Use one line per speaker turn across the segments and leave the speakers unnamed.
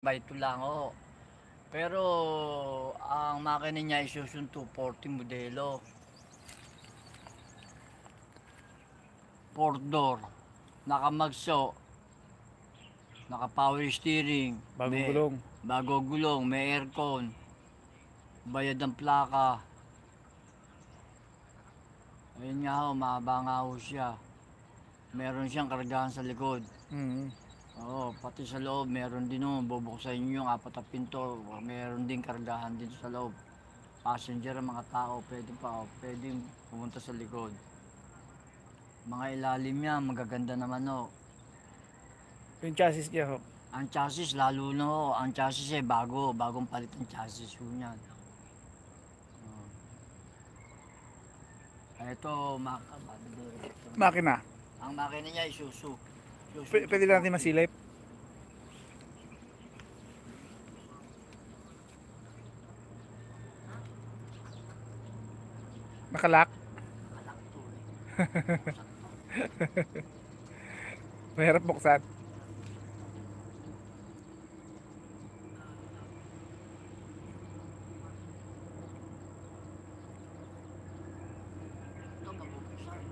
2 lang ho. Pero ang makina niya Isuzu 240 modelo. 4 door. Nakamagso. Naka power steering.
Bagong
may-
gulong.
Bago gulong, may aircon. Bayad ng plaka. Ayun nga ho, mahaba nga ho siya. Meron siyang kargahan sa likod.
Mm.
Oo, pati sa loob, meron din ho, bubuksan nyo yung apat na pinto. Meron din kargahan din sa loob. Passenger, mga tao, pwede pa, oh, pwede pumunta sa likod. Mga ilalim niya, magaganda naman ho.
Yung chassis niya ho.
Ang chassis, lalo na ho. Ang chassis eh, bago. Bagong palit ng chassis ho niyan. Oh. Ito, maka,
Makina.
ang makina niya, Isuzu.
P- pwede natin masilip. Nakalak. Mahirap buksan.
Ito, mabubuksan.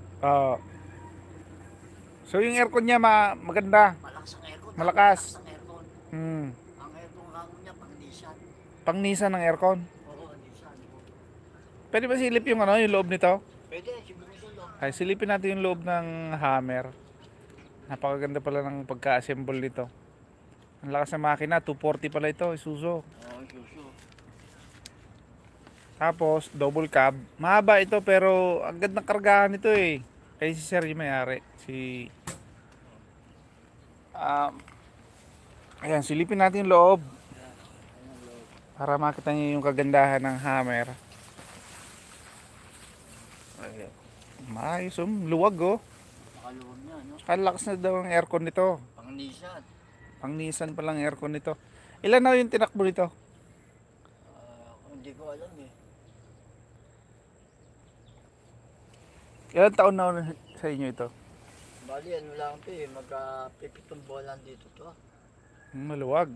So yung aircon niya ma maganda.
Malakas ang aircon.
Malakas.
ang aircon.
Hmm.
Ang aircon kamo niya, pang Nissan.
Pang Nissan ng aircon.
Oo, Nissan.
Pwede ba silip yung ano, yung loob nito?
Pwede, siguro sa loob.
Ay, silipin natin yung loob ng Hammer. Napakaganda pala ng pagka-assemble nito. Ang lakas ng makina, 240 pala ito, Isuzu.
Oo, Isuzu.
Tapos, double cab. Mahaba ito pero ang ganda ng kargahan nito eh. Kaya si Sir yung may-ari. Si... Um, ayan, silipin natin yung loob. Para makita niyo yung kagandahan ng Hammer. Ayan. Maayos um, luwag oh.
Nakaluwag niya, no?
Ang lakas na daw ang aircon nito.
Pang Nissan.
Pang Nissan pa lang aircon nito. Ilan na yung tinakbo nito?
Ah, hindi ko alam eh.
Ilan taon na sa inyo ito?
Bali, ano lang ito eh. Magka-pipitong bolan dito to.
Hmm, Maluwag.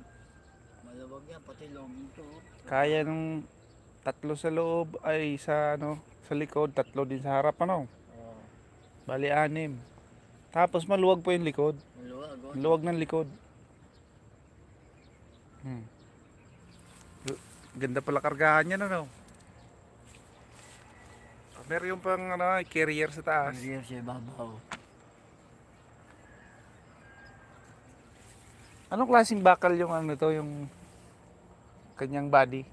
Malawag yan, pati longin to. oh.
Kaya nung tatlo sa loob ay sa ano sa likod, tatlo din sa harap ano.
Oo.
Bali anim. Tapos maluwag po yung likod.
Maluwag, oh.
Ang Luwag ng likod. Hmm. Ganda pala kargahan niya ano. Meron yung pang ano, carrier sa taas.
Ang rear siya babaw.
Anong klaseng bakal yung ano to, yung kanyang body?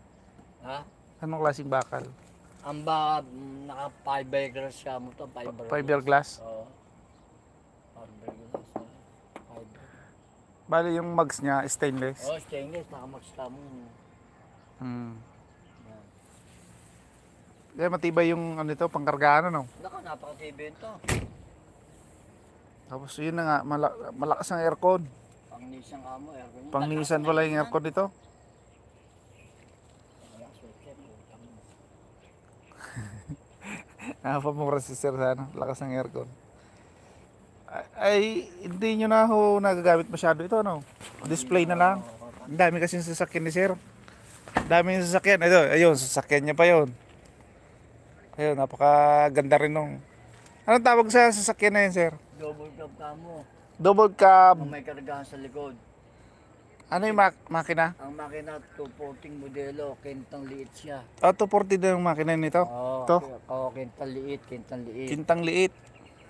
Ha?
Anong klaseng bakal?
Ang mm, naka fiberglass siya mo to. Fiberglass.
Fiberglass?
Oo. Fiberglass. Fiber.
Bali yung mugs niya, stainless.
Oh, stainless. Nakamax ka mo.
Hmm. Kaya matibay yung ano ito, pangkargaan ano.
Naka, napaka-TV ito.
Tapos yun na nga, mala- malakas ang aircon.
Pang Nissan ka mo, aircon. yun.
Pang Nissan pala yung aircon dito. Nakapamura si sir sa ano, lakas ng aircon. Ay, ay, hindi nyo na ho nagagamit masyado ito, no? Display na lang. Ang dami kasi sasakyan ni sir. Ang dami yung sasakyan. Ito, ayun, sasakyan niya pa yun. Ayun, napakaganda rin nung. Anong tawag sa sasakyan na yun, sir?
Double cab ka mo.
Double cab.
Kung may kargahan sa likod.
Ano yung mak- makina?
Ang makina 240 modelo, kentang liit siya.
Oh, 240 din yung makina nito.
Oo,
To?
Oo, kentang liit, kentang liit.
Kintang liit.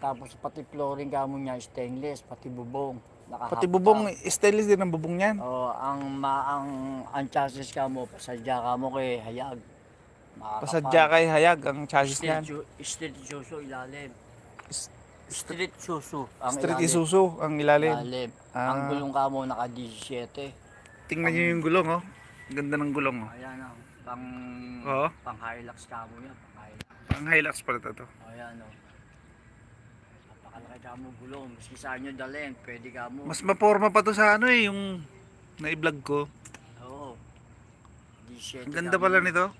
Tapos pati flooring ka mo niya stainless, pati bubong. Naka
Pati bubong, stainless din ang bubong niyan.
Oo, ang ma ang ang chassis ka mo, pasadya ka mo kay hayag. Makakapal.
Pasadya kay Hayag ang chassis niyan.
street suso ilalim. Street suso ang
Street
ilalim.
Isuzu ang ilalim.
Ilalim.
Ah.
Ang gulong ka mo naka 17.
Tingnan niyo yung gulong, oh. Ganda ng gulong, oh.
Ayan ang pang
Oo.
pang Hilux ka mo yan, pang Hilux.
Ang Hilux pala to. to.
Ayan o. Napakalaki ka mo gulong. Maski saan nyo dalhin, pwede ka mo.
Mas maporma pa to sa ano eh, yung na-vlog ko.
Oo. 17
Ang ganda pala nito.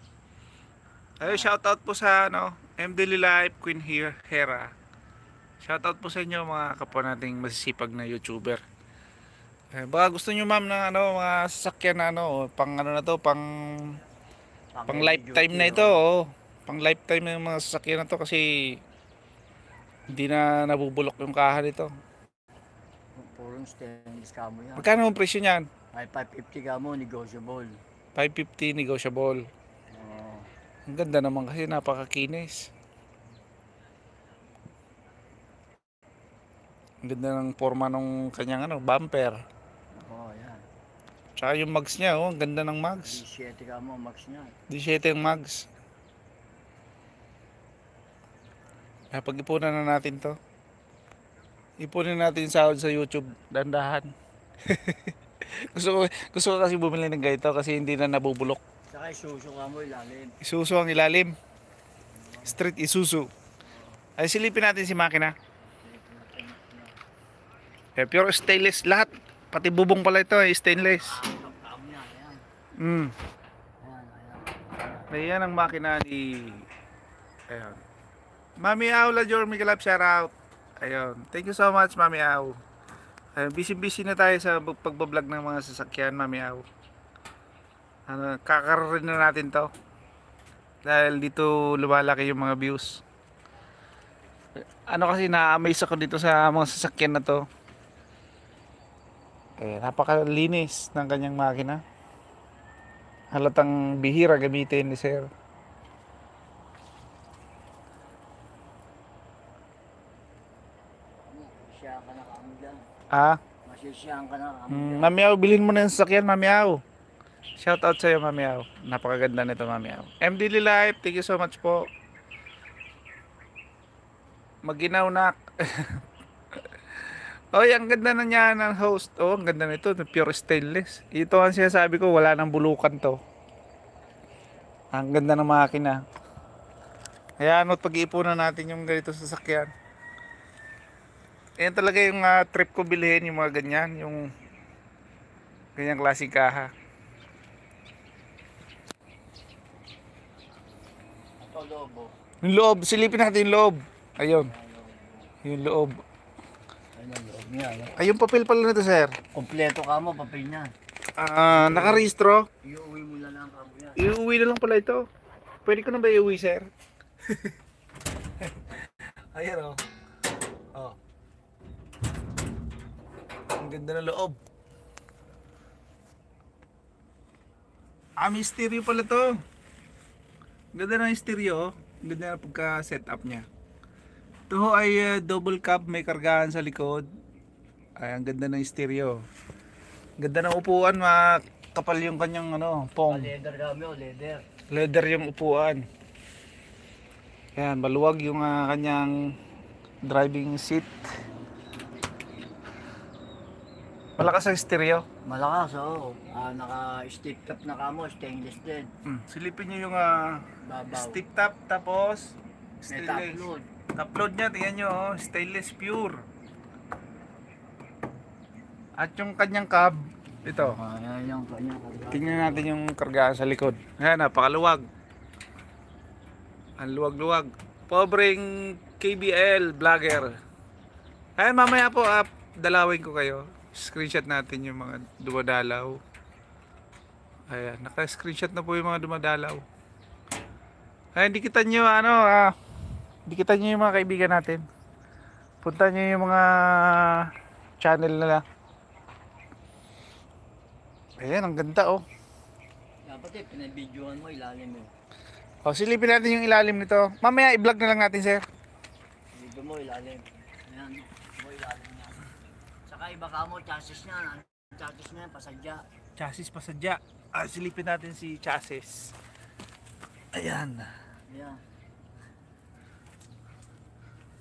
Ay, shoutout po sa ano, M. Daily Life, Queen Here, Hera. Shoutout po sa inyo mga kapwa nating masisipag na YouTuber. Eh, baka gusto nyo ma'am ng ano, mga sasakyan na ano, pang ano na to, pang pang lifetime na ito, oh. Pang lifetime na yung mga sasakyan na to kasi hindi na nabubulok yung kaha nito.
Purong stainless ka mo yan.
Magkano ang presyo niyan?
Ay 550 ka mo, negotiable.
550 negotiable. Ang ganda naman kasi napakakinis. Ang ganda ng forma ng kanyang ano, bumper.
Oo, yan.
Tsaka yung mags niya, oh, ang ganda ng mags.
17 ka mo, max niya.
17 yung mags. Kaya pag-ipunan na natin to. Ipunin natin sahod sa YouTube. Dandahan. gusto ko, gusto ko kasi bumili ng ganito kasi hindi na nabubulok.
Saka isuso ka mo ilalim.
Isuso ang ilalim. Street Isuzu. Ay silipin natin si makina. Eh, pure stainless lahat. Pati bubong pala ito ay stainless. Mm.
Ayan,
ang makina ni Ayan. Mami Au La Jormi Kalab shout out. Ayun. Thank you so much Mami Au. Busy-busy na tayo sa pag- pagbablog ng mga sasakyan Mami Au. Ano, kakaroon na natin to. Dahil dito lumalaki yung mga views. Ano kasi na-amaze ako dito sa mga sasakyan na to. Eh, napakalinis ng kanyang makina halatang bihira gamitin ni sir.
Siya ka na dyan.
Ah,
Masisiyang ka na kamo
mm,
dyan.
Mami Au, bilhin mo na yung sasakyan, Mami Au. Shout out sa'yo, Mami Au. Napakaganda nito, Mami Au. MD Life, thank you so much po. Maginaw nak. Oy, ang ganda na niya ng host. Oh, ang ganda nito, pure stainless. Ito ang sinasabi ko, wala nang bulukan to. Ang ganda ng makina. Kaya ano, pag-iipunan natin yung ganito sasakyan. Yan talaga yung ah, trip ko bilhin, yung mga ganyan, yung ganyang klaseng kaha.
Ito lobo.
Yung loob, silipin natin yung loob. Ayun, yung loob.
Ano yung loob niya. Ayan.
Ay, yung papel pala nito, sir.
Kompleto ka mo, papel niya.
Ah, nakarehistro.
Iuwi mo na lang kamo yan.
Iuwi na lang pala ito. Pwede ko na ba iuwi, sir? Ayan, oh. Oh. Ang ganda ng loob. Ah, may stereo pala to. Ganda ng stereo, oh. Ganda ng pagka-setup niya. Ito ho ay uh, double cab, may kargahan sa likod. Ay, ang ganda ng stereo. Ganda ng upuan, makapal yung kanyang ano,
Ah,
pong.
leather kami o leather.
Leather yung upuan. Yan, maluwag yung ah, kanyang driving seat. Malakas ang stereo.
Malakas oo. Ah, naka-stick top na kamo, stainless din.
Mm. Silipin nyo yung ah,
Babaw.
stick top tapos
May
stainless.
load
niya, tingnan nyo, oh, stainless pure. At yung kanyang cab, ito.
Ah, yan yung kanya.
Tingnan natin yung kargaan sa likod. Ayan, napakaluwag. Ang luwag-luwag. Pobreng KBL vlogger. Ayan, mamaya po, ah, dalawin ko kayo. Screenshot natin yung mga dumadalaw. Ayan, naka-screenshot na po yung mga dumadalaw. Ayan, dikitan nyo, ano, ah, dikitan nyo yung mga kaibigan natin. Punta nyo yung mga channel nila. Ayan, ang ganda, oh.
Dapat eh, pinabidyohan mo, ilalim mo.
O, silipin natin yung ilalim nito. Mamaya i-vlog na lang natin, sir.
Video mo, ilalim. Ayan, mo ilalim niya. Saka iba ka mo, chassis niya. Chassis niya, pasadya.
Chassis pasadya. Ah, silipin natin si chassis. Ayan.
Ayan.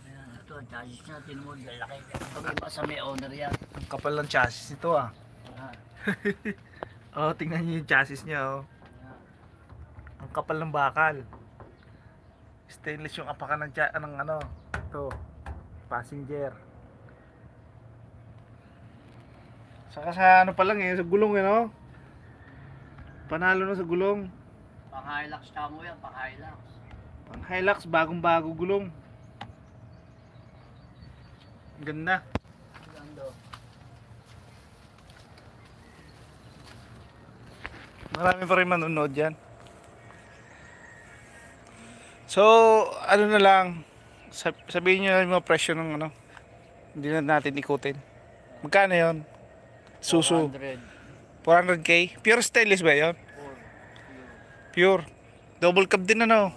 Ayan, ito, ang chassis niya, tinumod, lalaki. Pag iba sa may owner yan.
Ang kapal ng chassis nito, ah. Oh, tingnan niyo yung chassis niya, oh. Ang kapal ng bakal. Stainless yung apakan ng, ng ano. Ito. Passenger. Saka sa ano pa lang eh, sa gulong eh, no? Panalo na sa gulong.
Pang Hilux camo yan, pang Hilux.
Pang Hilux, bagong bago gulong. Ganda.
Ganda.
Marami pa rin manunod yan. So, ano na lang, sabihin nyo na yung mga presyo ng ano, hindi na natin ikutin. Magkano yon? Susu.
400.
400k? Pure stainless ba yon? Pure. Double cup din ano.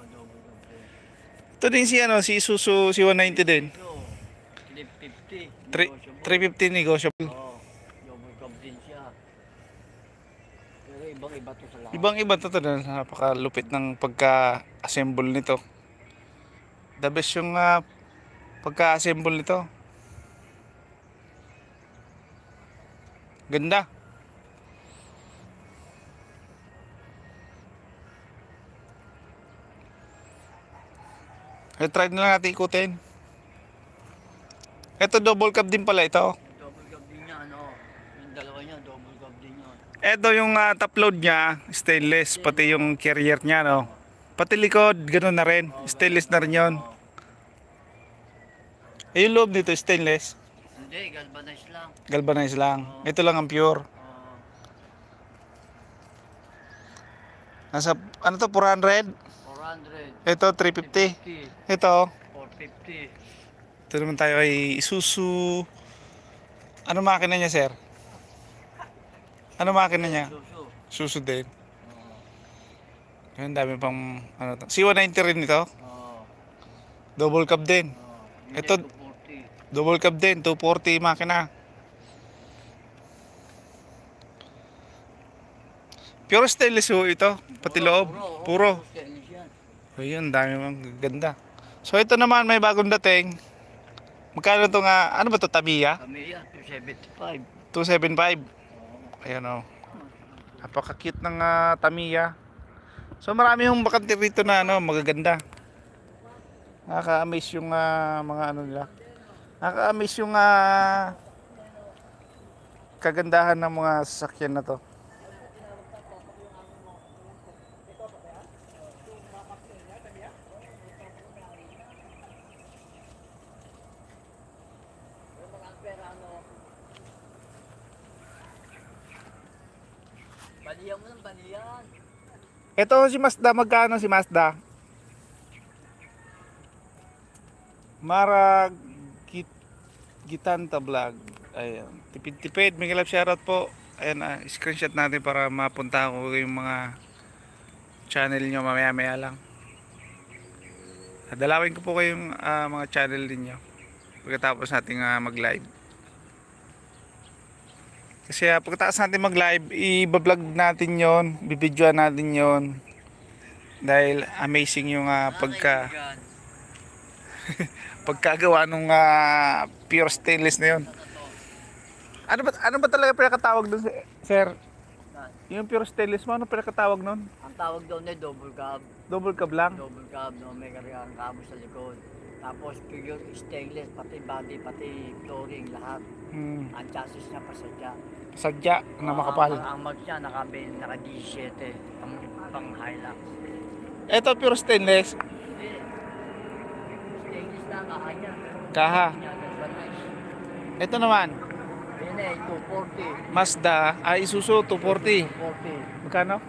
Ito din si ano, si Susu, si 190 din.
Ito, 350.
Three-
negotiable.
350 negotiable.
Oo, double cup din siya. Pero ibang iba to sa lahat.
Ibang iba to, to napakalupit ng pagka-assemble nito. The best yung ah, pagka-assemble nito. Ganda. Try na lang natin ikutin. Ito double cup din pala ito.
Double cup din niya, ano. Yung dalawa niya, double cup din yun.
Ito yung uh, top load niya, stainless, pati yung carrier niya, no? Pati likod, ganun na rin. Stainless na rin yun.
Oo.
Eh, yung loob nito, stainless.
Hindi, galvanized lang.
Galvanized lang. Ito lang ang pure.
Oo.
Nasa, ano to, 400?
400.
Ito, 350.
50.
Ito,
450.
ito naman tayo ay Isuzu. Ano makina niya, sir? Ano makina niya?
Suso.
Suzu din. Ang dami pang, ano to. C190 rin ito.
Oo.
Double cup din.
Oo.
Ito-
Hindi, 240.
Double cup din, 240 makina. Pure stainless ho ito, pati loob. Puro.
Stainless yan.
Ayun, dami mang ganda. So ito naman may bagong dating. Magkano to nga, ano ba to, Tamiya?
Kami yan, 275.
275.
Oo.
Ayan o. Napaka-cute ng ah, Tamiya. So marami yung bakante rito na ano, magaganda. Nakaka-amaze yung ah, mga ano nila. Nakaka-amaze yung ah, kagandahan ng mga sasakyan na to. Ito si Mazda, magkano si Mazda? Mara Git Gitanta Vlog. Ayan. Tipid-tipid. May love shoutout po. Ayan na. screenshot natin para mapunta ko yung mga channel nyo mamaya-maya lang. Dalawin ko po kayong ah, mga channel ninyo pagkatapos natin ah, mag-live. Kasi uh, pagkatapos natin mag-live, i-vlog natin yon, bibidyoan natin yon. Dahil amazing yung ah, pagka pagkagawa nung ah, pure stainless na yon. Ano ba ano ba talaga pinakatawag doon, sir? Yung pure stainless mo, ano pinakatawag noon?
Ang tawag daw na double cab.
Double cab lang?
Double cab, no? may kargang kabo sa likod. Tapos pure stainless, pati body, pati flooring, lahat.
Hmm.
Ang chassis niya pasadya.
Sadya na makapal.
Ang, ang mag niya, naka, naka 17, pang, pang Hilux.
Ito pure stainless.
Hindi. Stainless kakanya.
Kaha.
Niya, galvanized.
Ito naman,
Ayun eh, 240.
Mazda, ay Isuzu 240.
240.
Magkano?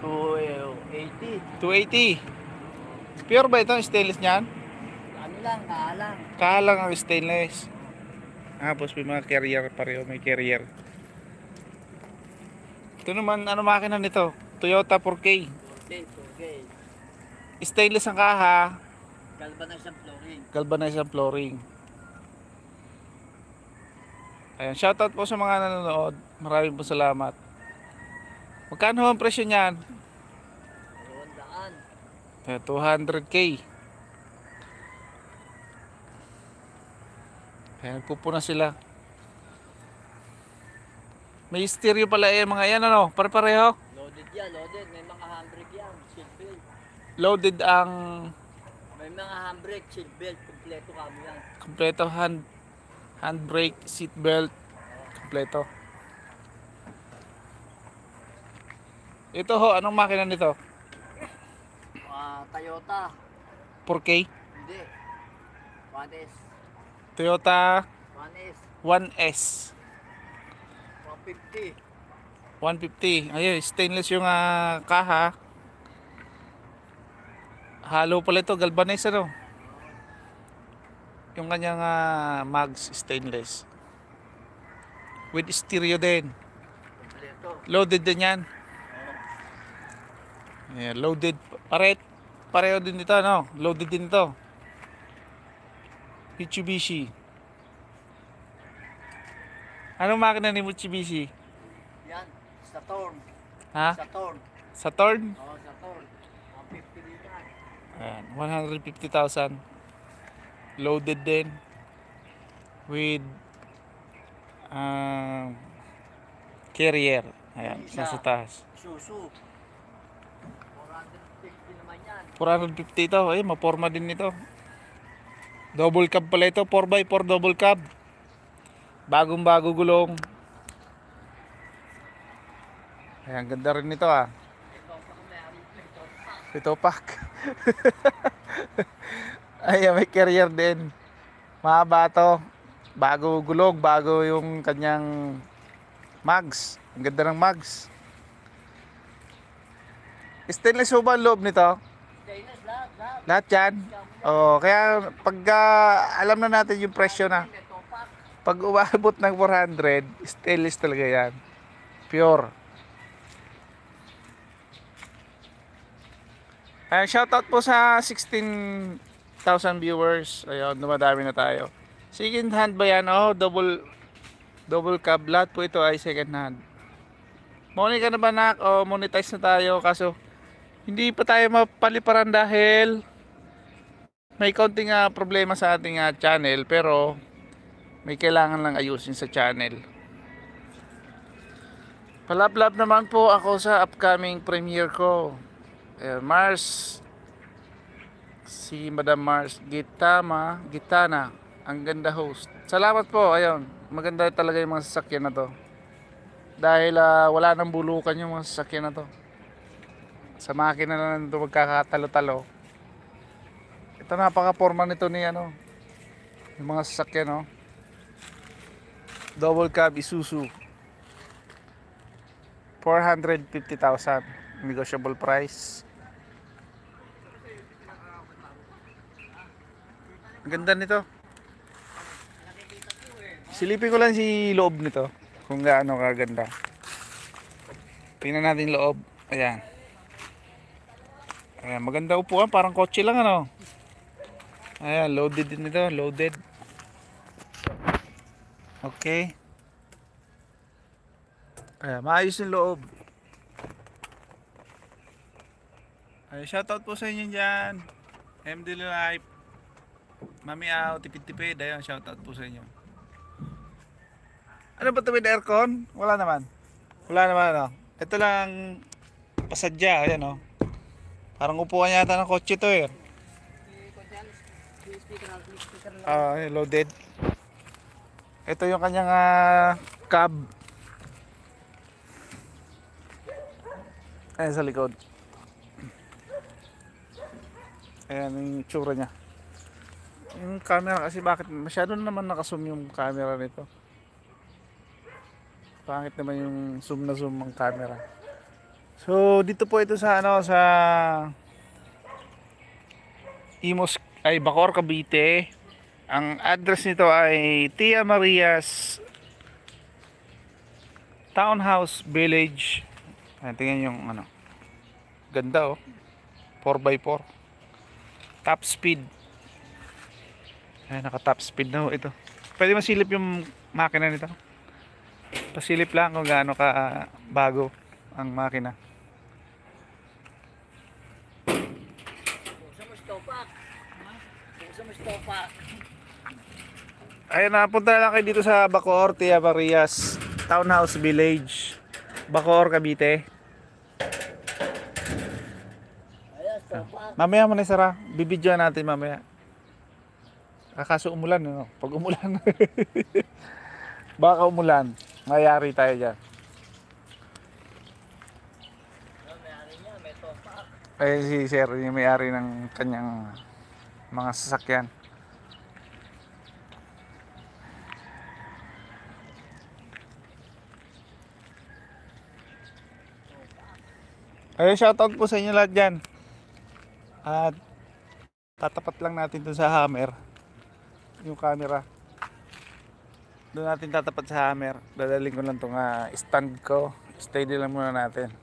280.
280. Pure ba ito stainless niyan?
Lang, kaalang.
Kahalang ang stainless. Tapos may mga carrier pareho, may carrier. Ito naman, ano makina nito? Toyota 4K.
Okay, okay.
Stainless ang kaha,
Galvanized ang flooring.
galvanized ang flooring. Ayan, shoutout po sa mga nanonood. Maraming po salamat. Magkano ang presyo niyan?
Doon daan.
Eh, 200k. Ayan, pupuna sila. May stereo pala eh, mga yan ano, pare-pareho.
Loaded yan, loaded. May mga handbrake yan. Seatbelt.
Loaded ang
May mga handbrake, seatbelt. Kompleto kamo yan.
kompleto hand handbrake, seat belt, kompleto. Ito ho, anong makina nito?
Ah, Toyota.
4K?
Hindi. 1S.
Toyota
1S.
1S.
150.
150. Ayun, stainless yung ah, kaha. Halo pala ito, galvanized ano. Yung kanyang ah, mags stainless. With stereo din. Loaded din yan. Ayan, loaded. Pare, pareho din dito, no? Loaded din ito. Mitsubishi. Anong makina ni Mitsubishi?
Yan, Saturn.
Ha?
Saturn.
Saturn?
Oo, Saturn. Ang 50 din yan.
Ayan, 150,000. Loaded din. With um, carrier. Ayan,
Isa.
nasa taas.
Susu. 450 naman yan.
450 ito. Eh, maporma din nito. Double cab pala ito. 4x4 double cab. Bagong bago gulong. Ayan, ganda rin nito ah.
Ito
pack. Ayan, may carrier din. Mahaba to. Bago gulong, bago yung kanyang mags. Ang ganda ng mags. Stainless ho ba ang loob nito?
Lahat,
yan? Oo, kaya pag ah, alam na natin yung presyo na, pag umabot ng 400, stainless talaga yan. Pure. Ayan, shoutout po sa 16,000 viewers. Ayun, dumadami na tayo. Second hand ba yan? Oh, double double cab. Lahat po ito ay second hand. Money ka na ba nak? O monetize na tayo. Kaso, hindi pa tayo mapaliparan dahil may konting ah, problema sa ating ah, channel pero may kailangan lang ayusin sa channel. Palablab naman po ako sa upcoming premiere ko. Eh, Mars si Madam Mars Gitama, Gitana, ang ganda host. Salamat po, ayun. Maganda talaga yung mga sasakyan na to. Dahil ah, wala nang bulukan yung mga sasakyan na to. Sa makina na lang ito magkakatalo-talo. Ito napaka-forma nito ni ano. Yung mga sasakyan, no. Double cab Isuzu. 450,000 negotiable price. Ang ganda nito. Silipin ko lang si loob nito. Kung gaano kaganda. Tingnan natin loob. Ayan. Ayan, maganda upuan. Parang kotse lang ano. Ayan, loaded din ito. Loaded. Okay. Ayan, maayos yung loob. Ay, shoutout po sa inyo dyan. MD Life. Mami Ao, tipid-tipid. Ayun, shoutout po sa inyo. Ano ba with aircon? Wala naman. Wala naman ano. Ito lang pasadya. Ayan o. Parang upuan yata ng kotse to eh. Ah, ayun, loaded. Ito yung kanyang ah, cab. Ayan sa likod. Ayan yung tsura niya. Yung camera kasi bakit masyado na naman nakasum yung camera nito. Pangit naman yung zoom na zoom ng camera. So dito po ito sa ano sa Imos ay Bacor Cavite. Ang address nito ay Tia Marias Townhouse Village. Ayan, tingnan yung ano. Ganda oh. 4x4. Top speed. Ayan, naka top speed na ho ito. Pwede masilip yung makina nito. Pasilip lang kung gaano ka ah, bago ang makina.
Gusto mo stopak? Gusto?
Ayun, napunta na lang kayo dito sa Bacoor, Tia Marias Townhouse Village. Bacoor, Cavite.
Ayan.
Mamaya mo na isara. Bibidyoan natin mamaya. Kakaso umulan, no? Pag umulan. Baka umulan. Mayari tayo dyan. Ayun si Sir, yung may-ari ng kanyang mga sasakyan. Ayun, shoutout po sa inyo lahat dyan. At tatapat lang natin dun sa hammer. Yung camera. Doon natin tatapat sa hammer. Dadaling ko lang itong ah, stand ko. Steady lang muna natin.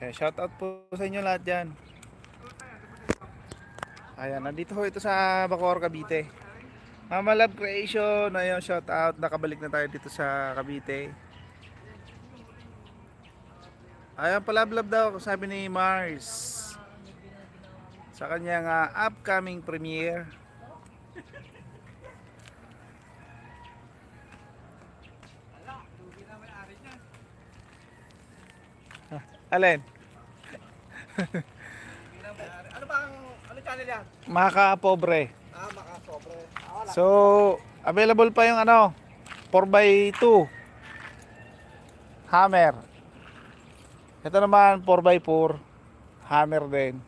Kaya shoutout po sa inyo lahat dyan. Ayan, nandito ho ito sa Bacoor, Cavite. Mama Love Creation, ayun, shoutout. Nakabalik na tayo dito sa Cavite. Ayan, palablab daw, sabi ni Mars. Sa kanyang ah, upcoming premiere. Alin?
Ano ba ang ano channel yan?
Maka pobre.
Ah, maka sobre. Ah.
So, available pa yung ano, 4x2 hammer. Ito naman 4x4 hammer din.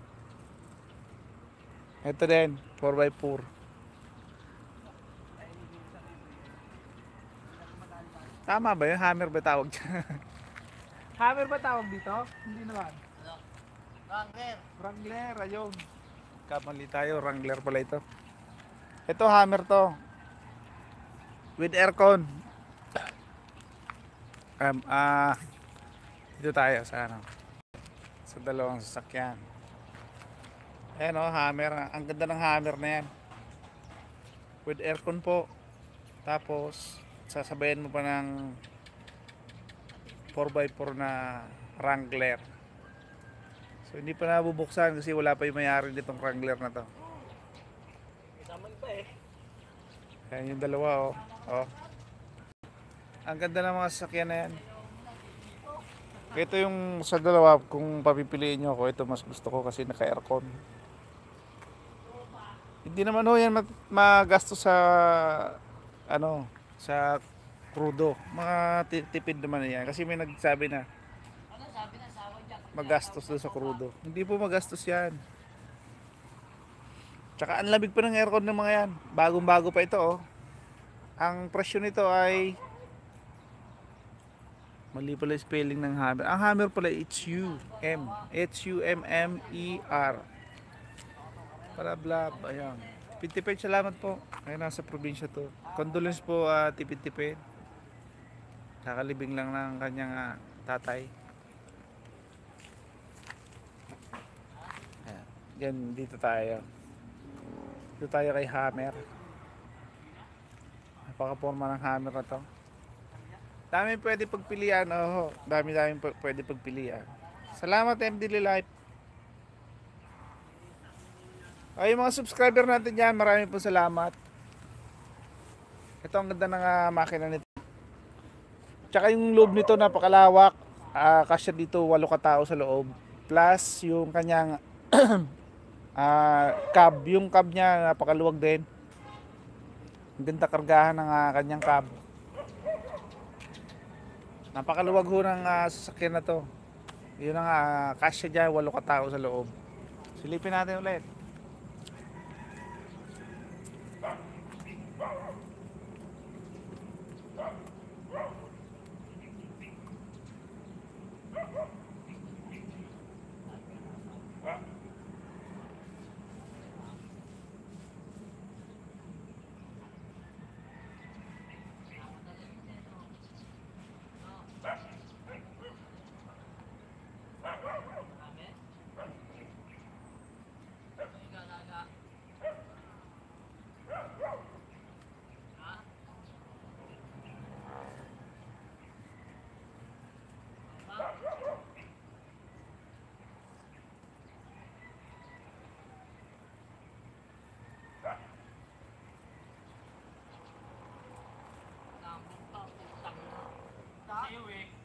Ito din 4x4. Tama ba yung hammer ba tawag dyan? hammer ba tawag dito? Hindi naman.
Wrangler.
Wrangler, ayun. Kamali tayo, Wrangler pala ito. Ito hammer to. With aircon. Um, ah, dito tayo sa ano. Sa dalawang sasakyan. Ayan o, hammer. Ang ganda ng hammer na yan. With aircon po. Tapos, sasabayan mo pa ng 4x4 na Wrangler. So hindi pa nabubuksan kasi wala pa yung mayari nitong Wrangler na to.
Kasama pa eh.
Ayan yung dalawa oh. oh. Ang ganda ng mga sasakyan na yan. Ito yung sa dalawa, kung papipiliin nyo ako, ito mas gusto ko kasi naka-aircon. Hindi naman ho yan magastos sa ano, sa krudo. Mga ti- tipid naman yan. Kasi may nagsabi na magastos doon sa krudo. Hindi po magastos yan. Tsaka ang lamig pa ng aircon ng mga yan. Bagong bago pa ito oh. Ang presyo nito ay Mali pala spelling ng hammer. Ang hammer pala H-U-M. H-U-M-M-E-R. Para blab. Ayan. Tipid-tipid, salamat po. Ay, nasa probinsya to. Condolence po, uh, tipid-tipid. Nakalibing lang ng kanyang ah, tatay. Ayan. Yan, dito tayo. Dito tayo kay Hammer. Napaka-forma ng Hammer na to. Dami pwede pagpilian. Oh, dami dami pa- pwede pagpilian. Salamat MD Life. Ay, mga subscriber natin dyan, maraming po salamat. Ito ang ganda ng ah, makina nito. Tsaka yung loob nito napakalawak. Ah, kasya dito walo katao sa loob. Plus yung kanyang ah cab, yung cab niya napakaluwag din. Ang ganda kargahan ng ah, kanyang cab. Napakaluwag ho ng ah, sasakyan na to. Yun ang uh, kasya dyan, walo katao sa loob. Silipin natin ulit.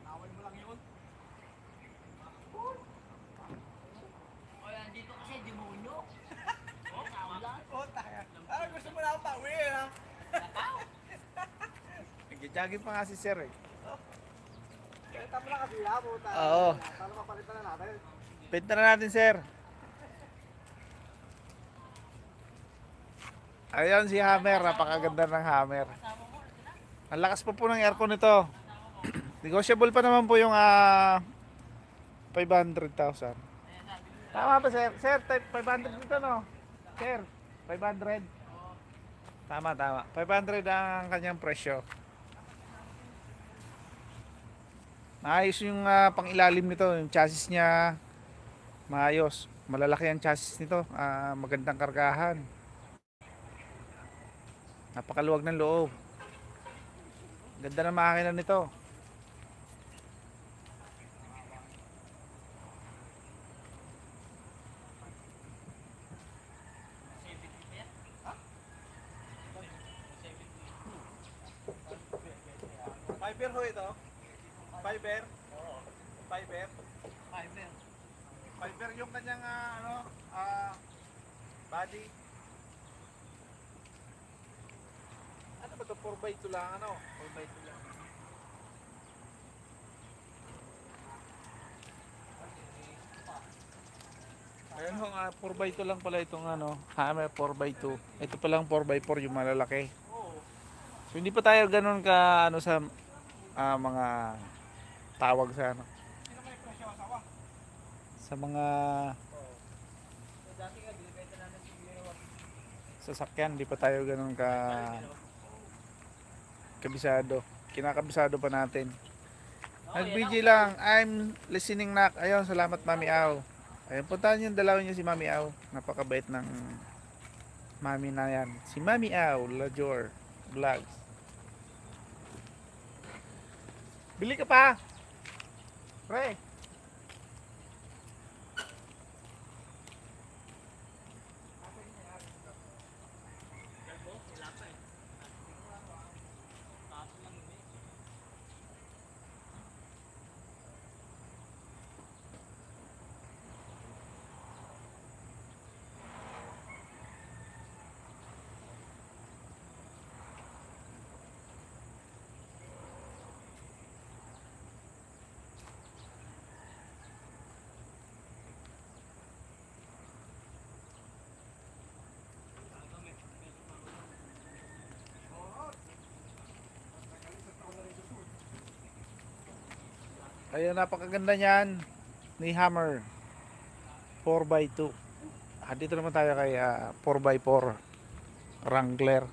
Nawal mo lang yun.
O yan, dito kasi demonyo. O, kawalan.
Oh, tayo. Ah, gusto mo na ako pauwi ha?
Nag-jogging pa nga si Sir eh.
Kaya tama lang kasi ha, puta.
Oo.
Paano mapalitan na natin?
Benta na natin, Sir. Ayun si Hammer, napakaganda ng Hammer. Ang lakas pa po ng aircon nito. Negotiable pa naman po yung ah, 500,000. Tama ba sir? Sir, type 500 dito no? Sir, 500. Tama, tama. 500 ang kanyang presyo. Maayos yung ah, pangilalim nito, yung chassis niya. Maayos. Malalaki ang chassis nito. Ah, magandang kargahan. Napakaluwag ng loob. Ganda ng makina nito.
Fiber ho ito? Fiber? Fiber?
Fiber.
Fiber yung kanyang ah, ano, ah, body. Ano ba to? 4x2 lang ano? 4x2 lang. Ayun ho nga, 4x2 lang pala itong ano, Hammer 4x2. Ito pa lang 4x4 yung malalaki. So hindi pa tayo ganun ka ano sa ah, mga tawag sa ano. Sa mga sasakyan, di pa tayo ganun ka kabisado. Kinakabisado pa natin. Nag-BG lang. I'm listening nak. Ayun, salamat Mami Aw. Ayun, puntahan yung dalawin niyo si Mami Aw. Napakabait ng Mami na yan. Si Mami Aw, Lajor Vlogs. Bili ka pa. Pre. Ayun, napakaganda niyan ni Hammer 4x2. Ah, dito naman tayo kay ah, 4x4 Wrangler.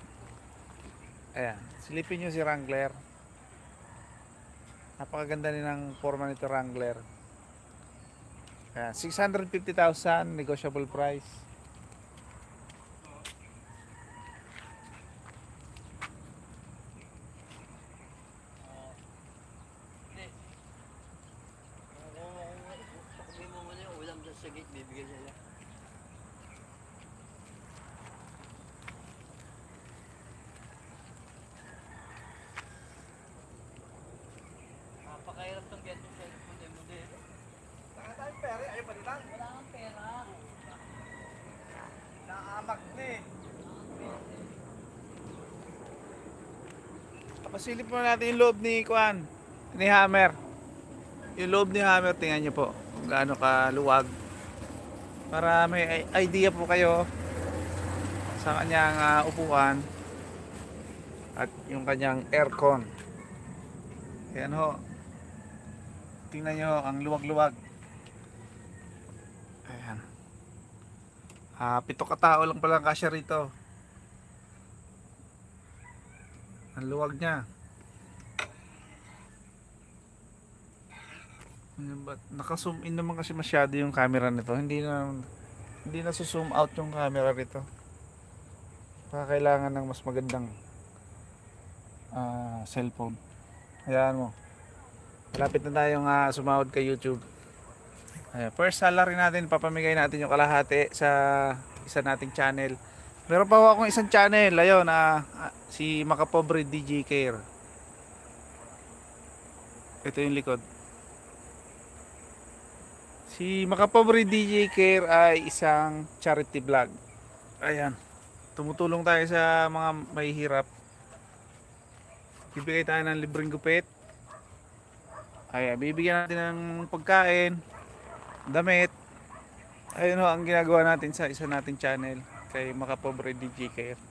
Ayan, silipin nyo si Wrangler. Napakaganda din ng forma nito Wrangler. Ayan, 650,000 negotiable price.
Sabi mo muna yung ulam dyan sa gate, bibigyan nila. Napakahirap tong get yung cellphone eh, model.
Saka tayong pera, ayaw pa nilang.
Wala kang pera.
Naamak na eh.
Pasilip mo natin yung loob ni Kuan, ni Hammer. Yung loob ni Hammer, tingnan nyo po kung gaano kaluwag. Para may idea po kayo sa kanyang ah, upuan at yung kanyang aircon. Ayan ho. Tingnan nyo ang luwag-luwag. Ayan. Ah, pito katao lang pala ang kasya rito. Ang luwag niya. Ano ba? Naka-zoom in naman kasi masyado yung camera nito. Hindi na hindi na zoom out yung camera nito. Baka kailangan ng mas magandang ah, cellphone. Hayaan mo. Malapit na tayong uh, sumahod kay YouTube. Ayan, first salary natin, papamigay natin yung kalahati sa isa nating channel. Meron pa ako akong isang channel, ayun, ah, si Makapobre DJ Care. Ito yung likod. Si Makapobre DJ Care ay isang charity vlog. Ayan. Tumutulong tayo sa mga mahihirap. Bibigay tayo ng libreng gupit. Ayan, bibigyan natin ng pagkain, damit. Ayun ho ang ginagawa natin sa isa nating channel kay Makapobre DJ Care.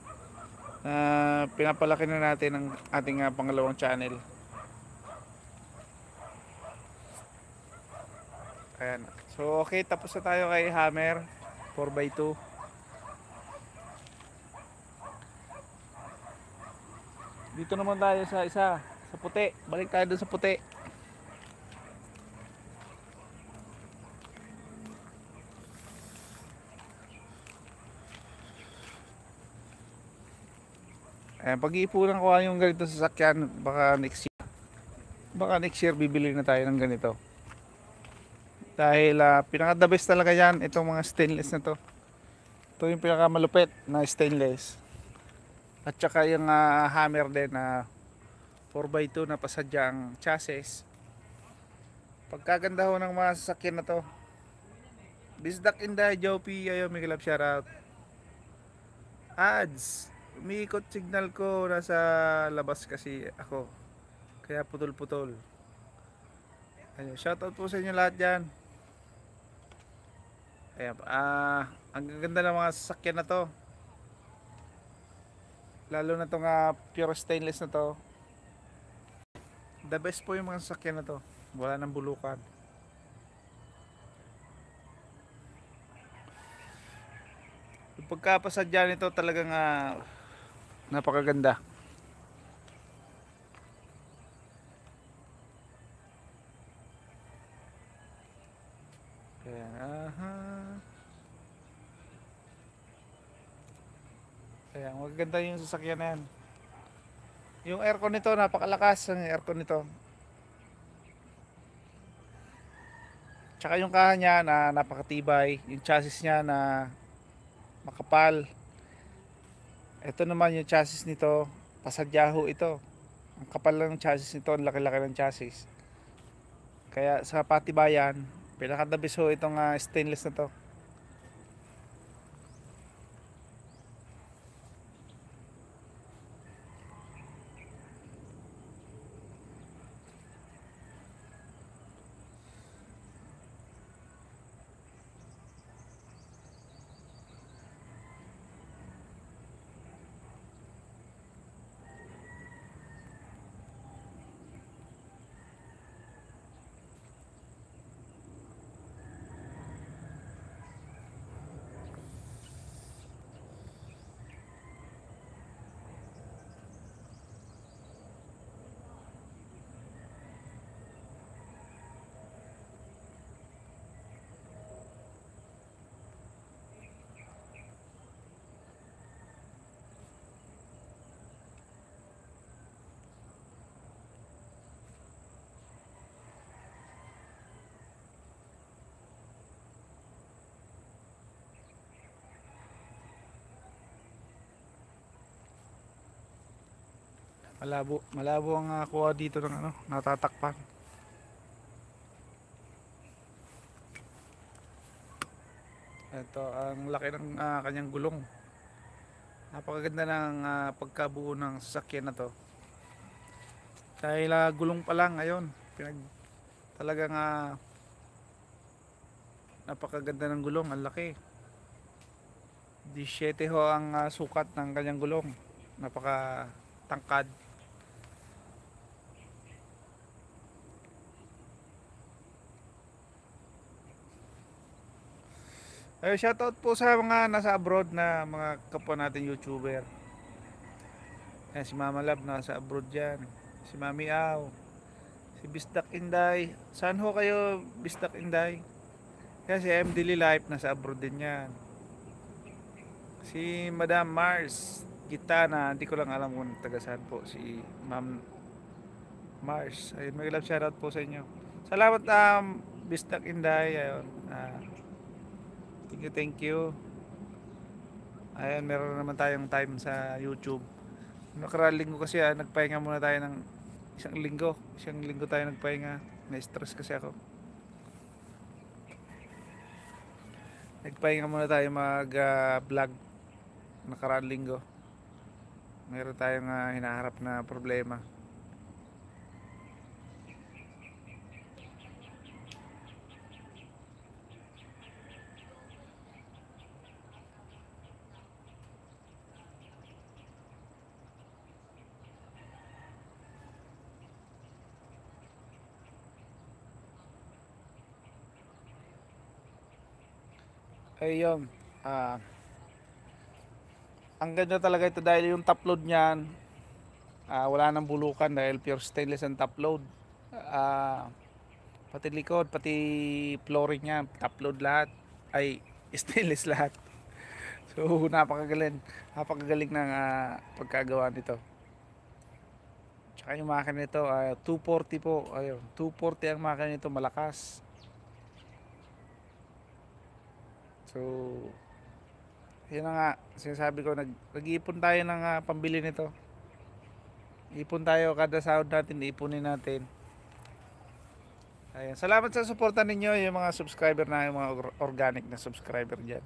Na pinapalaki na natin ang ating ah, pangalawang channel. Ayan. So, okay. Tapos na tayo kay Hammer. 4x2. Dito naman tayo sa isa. Sa puti. Balik tayo dun sa puti. Ayan, pag-iipunan ko yung ganito sa sakyan, baka next year. Baka next year bibili na tayo ng ganito. Dahil uh, pinaka the best talaga yan, itong mga stainless na to. Ito yung pinaka malupit na stainless. At saka yung ah, hammer din na 4x2 na pasadyang chassis. Pagkaganda ho ng mga sasakyan na to. Bisdak Inday, Jopi, ayo, may kalap shoutout. Ads. Umiikot signal ko nasa labas kasi ako. Kaya putol-putol. Ayun, shoutout po sa inyo lahat dyan. Ayan, ah, ang ganda ng mga sasakyan na to. Lalo na itong ah, pure stainless na to. The best po yung mga sasakyan na to. Wala nang bulukan. Yung pagkapasadya nito talagang ah, napakaganda. Ayan, aha. Ayan, maganda yung sasakyan na yan. Yung aircon nito, napakalakas ang aircon nito. Tsaka yung kaha niya na napakatibay. Yung chassis niya na makapal. Ito naman yung chassis nito, pasadyaho ito. Ang kapal ng chassis nito, ang laki-laki ng chassis. Kaya sa patibayan, pinakadabis ho itong ah, stainless na to. Malabo, malabo ang ah, kuha dito ng ano, natatakpan. Ito, ang laki ng ah, kanyang gulong. Napakaganda ng ah, pagkabuo ng sasakyan na to. Dahil ah, gulong pa lang ngayon, pinag talagang ah, napakaganda ng gulong, ang laki. 17 ho ang ah, sukat ng kanyang gulong. Napaka tangkad. Eh, shoutout po sa mga nasa abroad na mga kapwa natin YouTuber. Ayan, si Mama Lab nasa abroad yan. Si Mami Aw. Si Bisdak Inday. Saan ho kayo, Bisdak Inday? Kaya si M. Daily Life nasa abroad din yan. Si Madam Mars Gitana, hindi ko lang alam kung taga saan po si Ma'am Mars. Ayun, may love shoutout po sa inyo. Salamat um, Bisdak Inday. Ayun. ah, thank you, thank you. Ayun, meron naman tayong time sa YouTube. Nakaraang linggo kasi ah, nagpahinga muna tayo ng isang linggo. Isang linggo tayo nagpahinga. Na-stress kasi ako. Nagpahinga muna tayo mag-vlog nakaraang linggo. Meron tayong ah, hinaharap na problema. Ayun. Ah. ang ganda talaga ito dahil yung top load niyan ah, wala nang bulukan dahil pure stainless ang top load. Ah, pati likod, pati flooring niya, top load lahat ay stainless lahat. So napakagaling, napakagaling ng ah, pagkagawa nito. Tsaka yung makina nito, ay 240 po. Ayun, 240 ang makina nito, malakas. So, yun nga, sinasabi ko, nag, nag-iipon tayo ng ah, pambili nito. Ipon tayo, kada sahod natin, ipunin natin. Ayan. Salamat sa suporta ninyo, yung mga subscriber na, yung mga or- organic na subscriber dyan.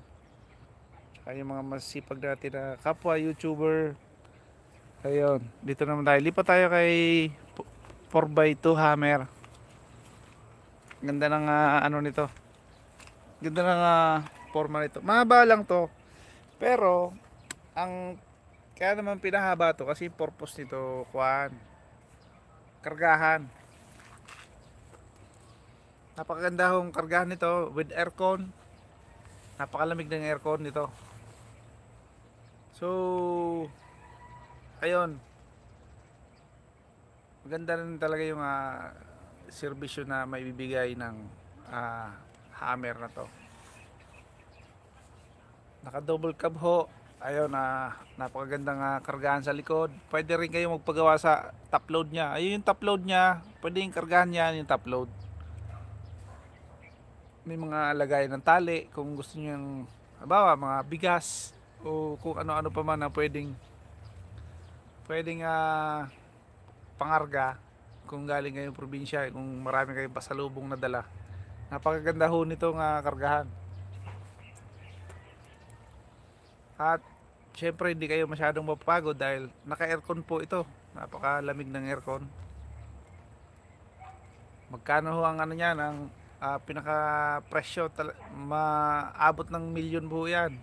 Tsaka yung mga masipag natin na kapwa YouTuber. Ayun, dito naman tayo. Lipat tayo kay 4x2 Hammer. Ganda ng ah, ano nito. Ganda ng ah, forma nito. Mahaba lang to. Pero, ang kaya naman pinahaba to kasi purpose nito, kuan, kargahan. Napakaganda hong kargahan nito with aircon. Napakalamig ng aircon nito. So, ayun. Maganda rin talaga yung ah, serbisyo na may bibigay ng ah, hammer na to. Naka double cab ho. Ayun na napakagandang ah, kargahan sa likod. Pwede rin kayo magpagawa sa top load niya. Ayun yung top load niya. Pwede yung kargahan niya yung top load. May mga lagay ng tali kung gusto niyo yung halimbawa mga bigas o kung ano-ano pa man na pwedeng pwedeng ah, pangarga kung galing kayong probinsya kung marami kayong pasalubong na dala napakaganda ho nitong ah, kargahan at syempre hindi kayo masyadong mapapagod dahil naka-aircon po ito. Napakalamig ng aircon. Magkano ho ang ano niyan ang ah, pinaka presyo maabot ng milyon po yan.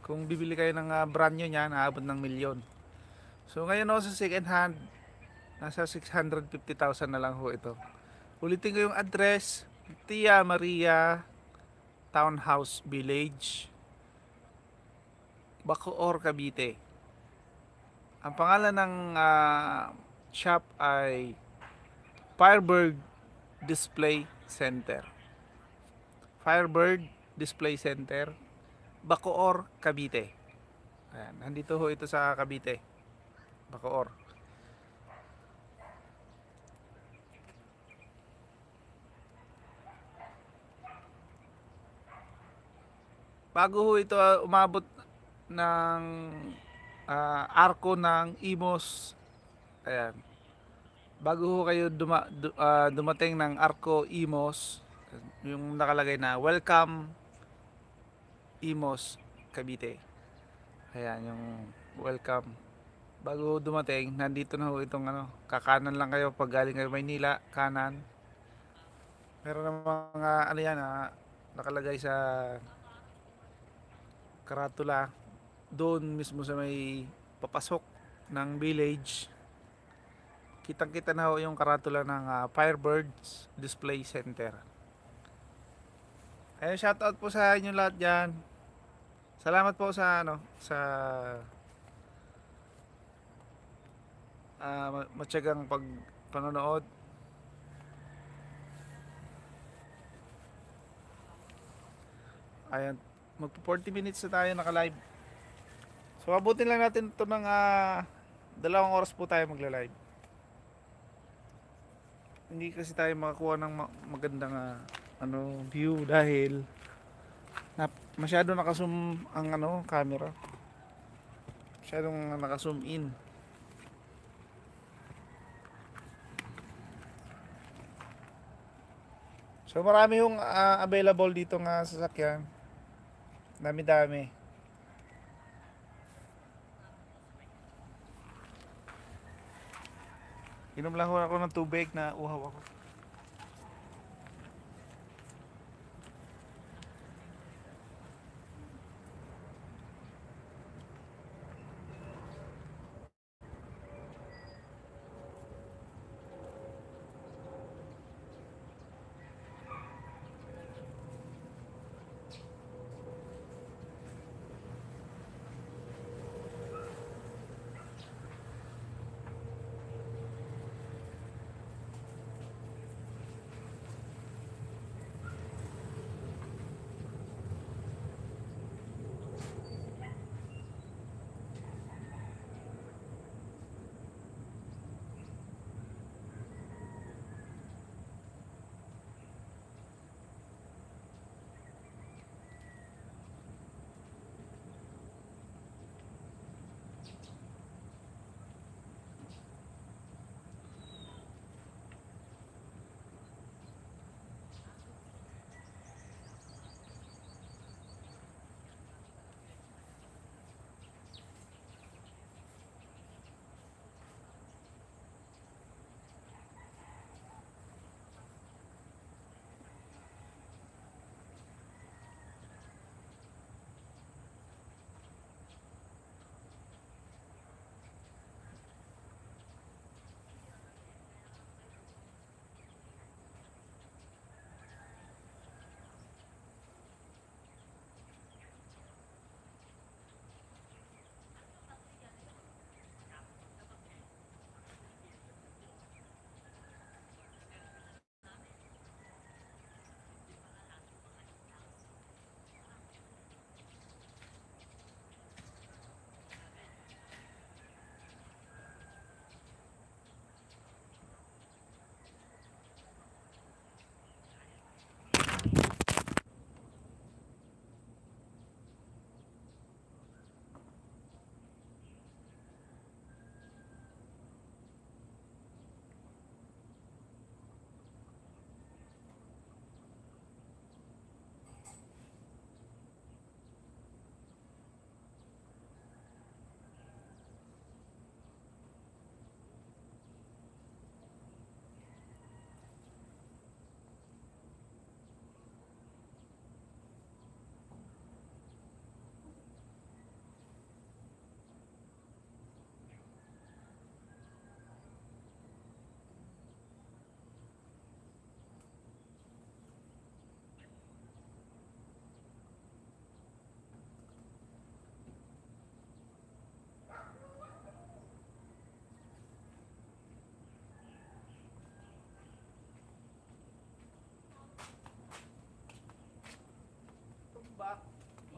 Kung bibili kayo ng ah, brand new niyan aabot ng milyon. So ngayon ho sa second hand nasa 650,000 na lang ho ito. Ulitin ko yung address. Tia Maria Townhouse Village Bacoor, Cavite. Ang pangalan ng ah, shop ay Firebird Display Center. Firebird Display Center, Bacoor, Cavite. Ayan, nandito ho ito sa Cavite. Bacoor. Bago ho ito ah, umabot ng ah, arko ng Imos. Ayan. Bago ho kayo duma, du- ah, dumating ng arko Imos, yung nakalagay na Welcome Imos Cavite. Ayan, yung welcome. Bago dumating, nandito na ho itong ano, kakanan lang kayo pag galing kayo Maynila, kanan. Meron ng mga ano yan, ah, nakalagay sa karatula doon mismo sa may papasok ng village kitang kita na ho yung karatula ng ah, Firebirds Display Center. Ayun shoutout po sa inyo lahat dyan. Salamat po sa ano sa ma- matyagang pag panonood ayan magpo 40 minutes na tayo naka-live So abutin lang natin ito ng ah, dalawang oras po tayo magla-live. Hindi kasi tayo makakuha ng ma- magandang ah, ano view dahil na, masyado naka-zoom ang ano camera. Masyadong naka-zoom in. So marami yung ah, available dito nga sasakyan. Dami-dami. Inom lang ako ng tubig na uhaw ako.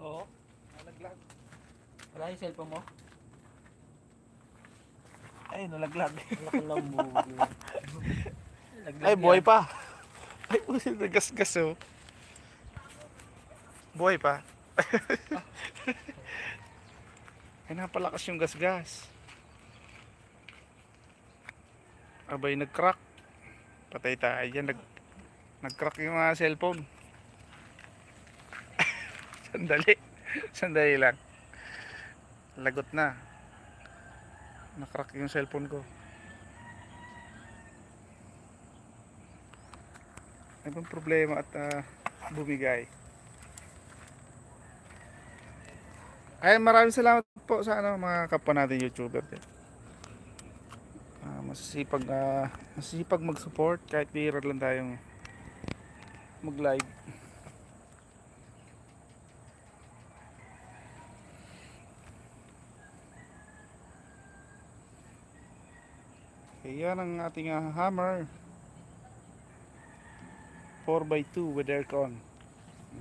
Oo.
Nalaglag.
Wala yung cellphone mo?
Ay, nalaglag.
Nakalambog.
Ay, buhay pa. Ay, usil na gas-gas oh. Buhay pa. Ay, napalakas yung gas-gas. Abay, nag-crack. Patay tayo dyan. Nag, nag-crack yung mga cellphone. Sandali. Sandali lang. Lagot na. Nakrak yung cellphone ko. Bang problema at ah, bumigay? Ay, maraming salamat po sa ano, mga kapwa natin YouTuber din. Ah, masisipag, ah, masisipag mag-support kahit bihira lang tayong mag-live. Okay, yan ang ating ah, hammer. 4x2 with aircon.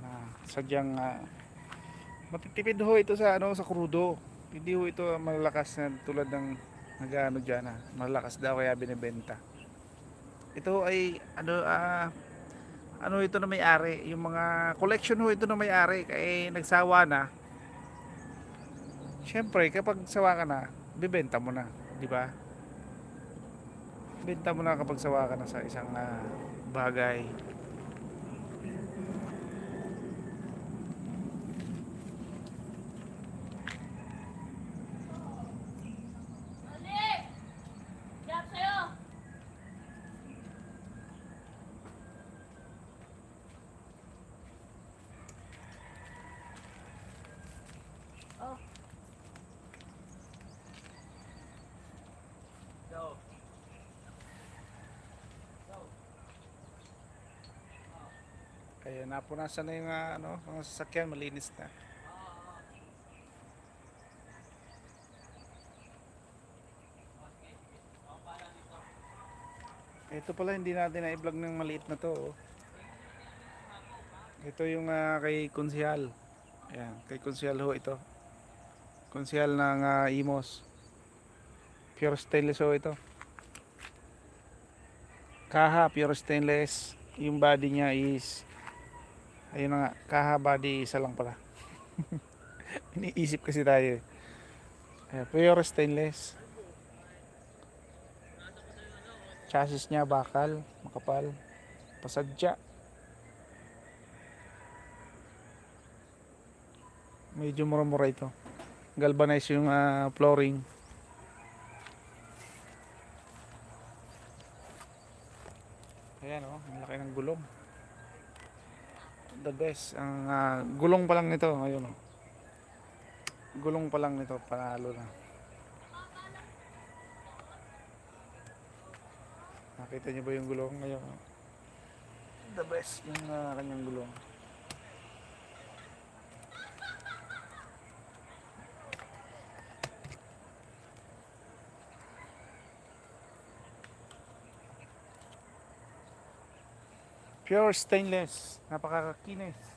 Na sadyang uh, matitipid ho ito sa ano sa krudo. Hindi ho ito malalakas na tulad ng nagano dyan ha malalakas daw kaya binibenta. Ito ay ano ah ano ito na may-ari? Yung mga collection ho ito na may-ari. Kaya nagsawa na. Syempre kapag sawa ka na bibenta mo na di ba benta mo na kapag sawa ka na sa isang ah, bagay
Go.
Kaya napunasan na yung ah, ano, mga sasakyan, malinis na. Ito pala hindi natin na-vlog ng maliit na to. oh. Ito yung ah, kay Konsihal. Ayan, kay Konsihal ho ito. Konsihal ng ah, Imos. Pure stainless ho ito. Kaha, pure stainless. Yung body niya is ayun na nga, kaha body isa lang pala. Iniisip kasi tayo. eh. Pure stainless. Chassis niya bakal, makapal, pasadya. Medyo mura-mura ito. Galvanize yung ah, flooring. Ayan oh, ang ng gulong. The best. Ang ah, gulong pa lang nito, ayun oh. Gulong pa lang nito, panalo na. Nakita niyo ba yung gulong ngayon? The best yung ah, kanyang gulong. Pure stainless. Napakakinis.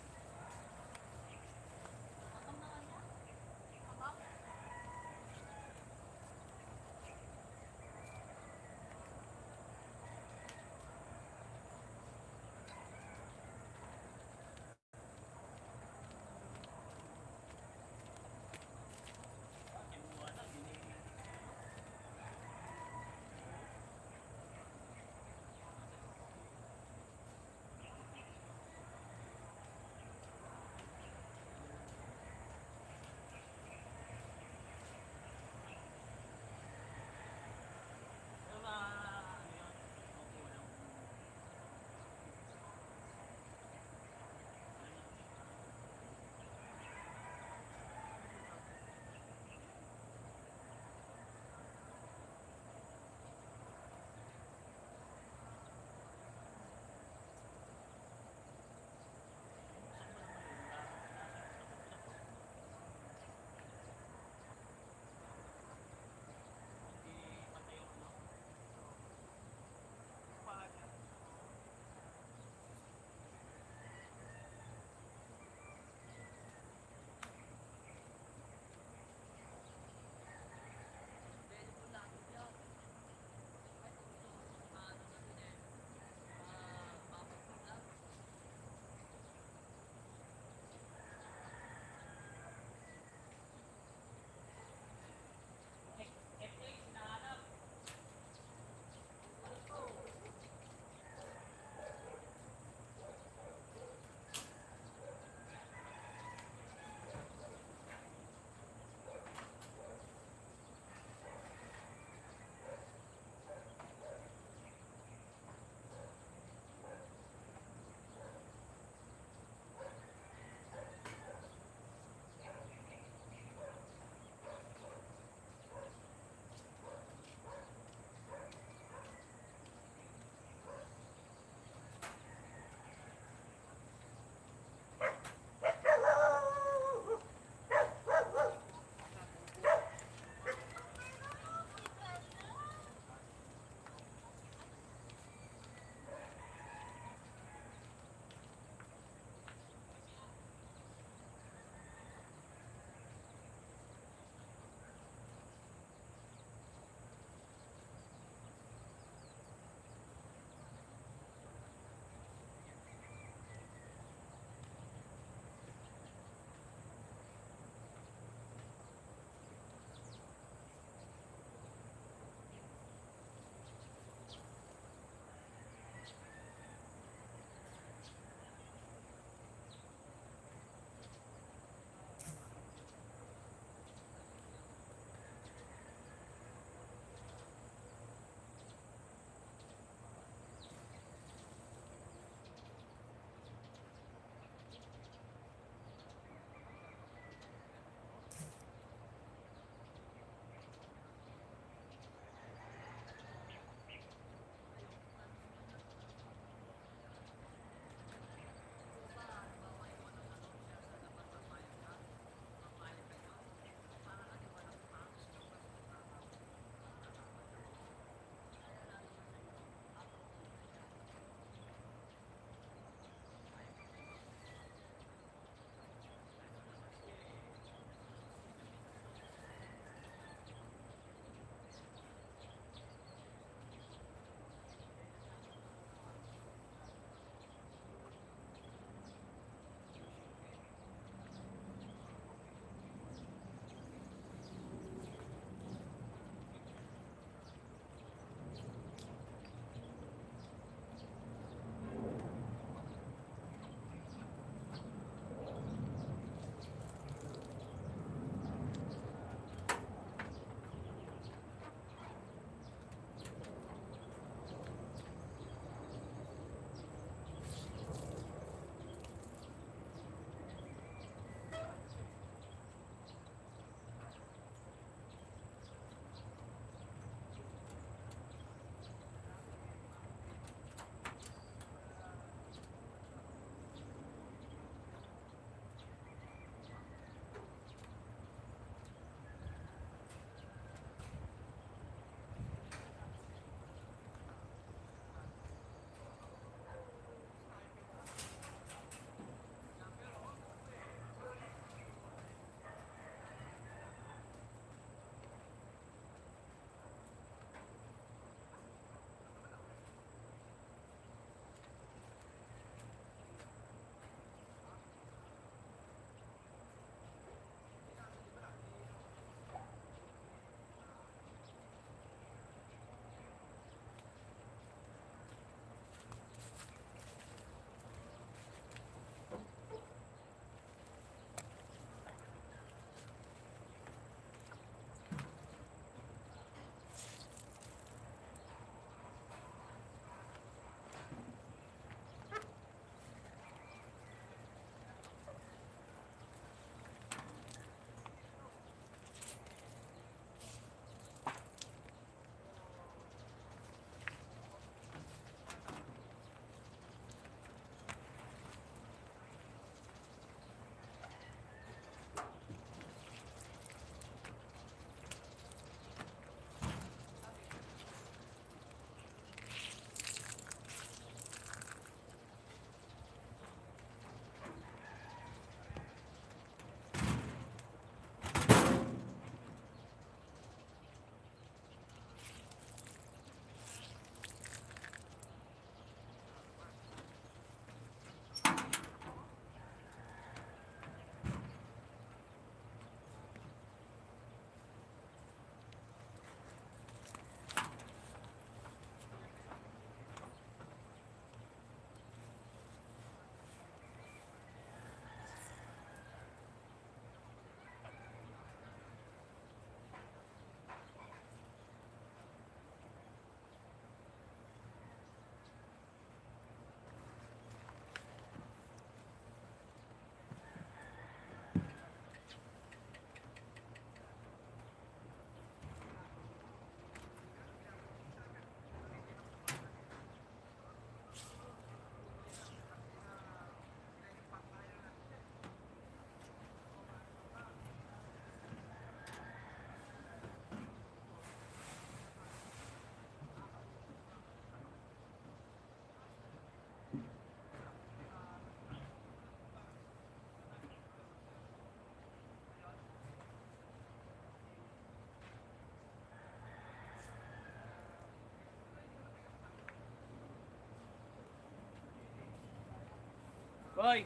Boy!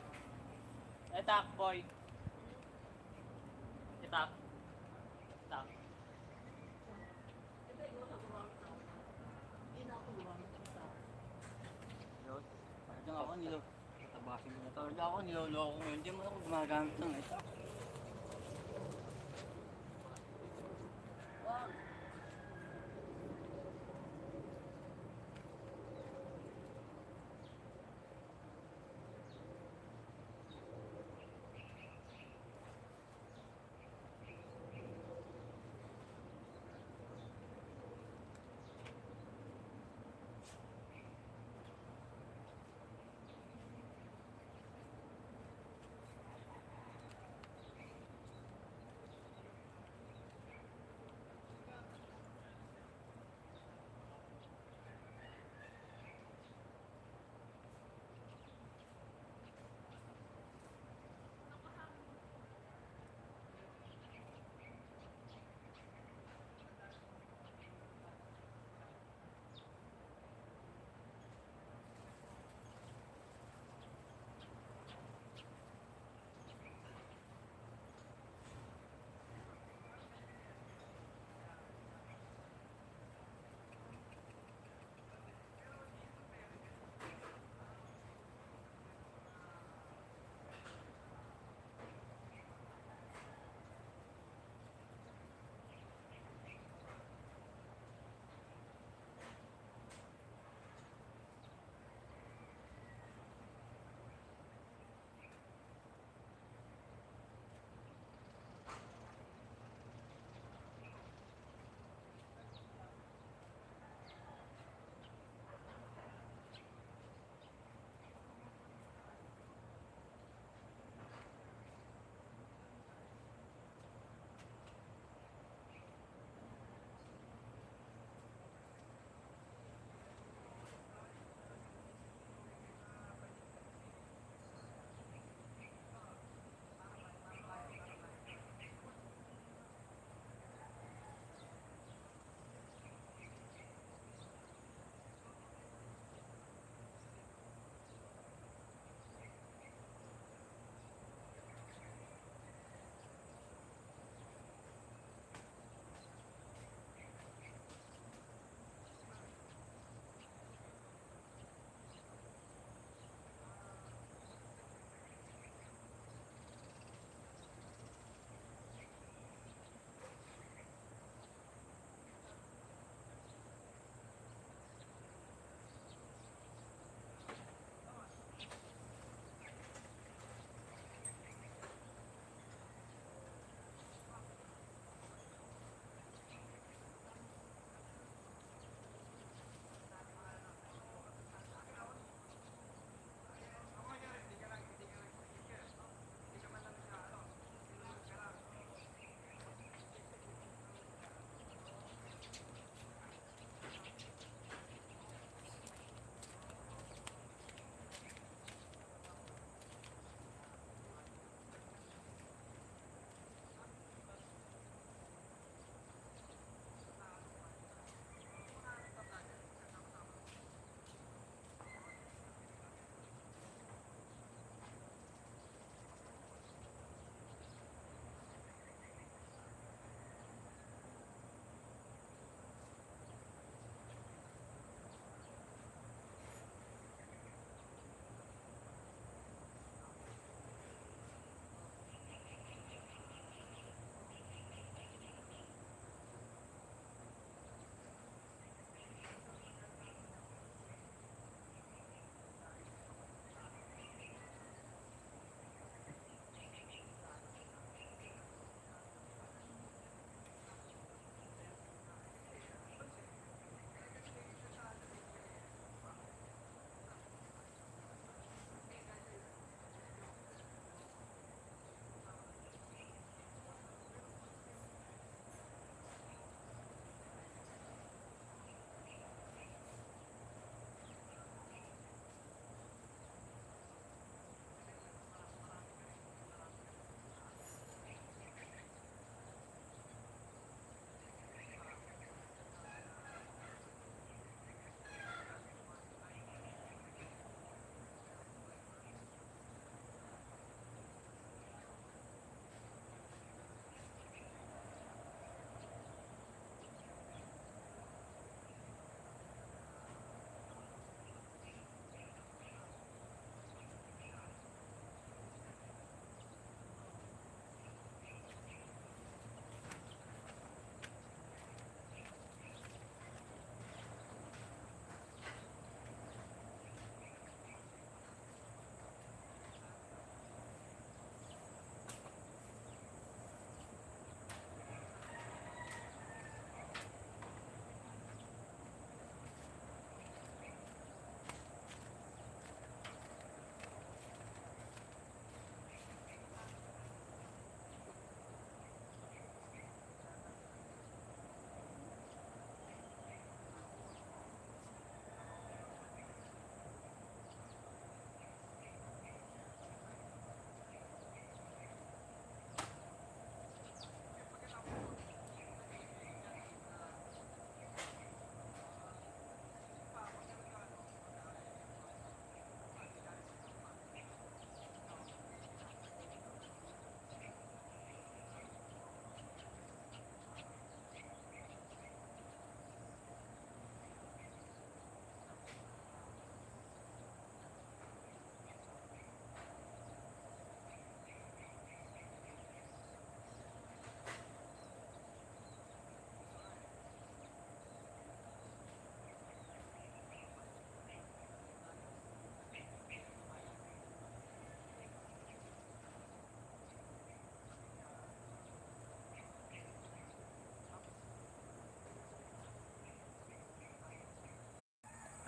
Etak, boy! Etak. Etak.
Talagang ako nilo. Tabasin mo na talaga ako, niloloko ko ngayon. Hindi mo ako gumagamit ng ito.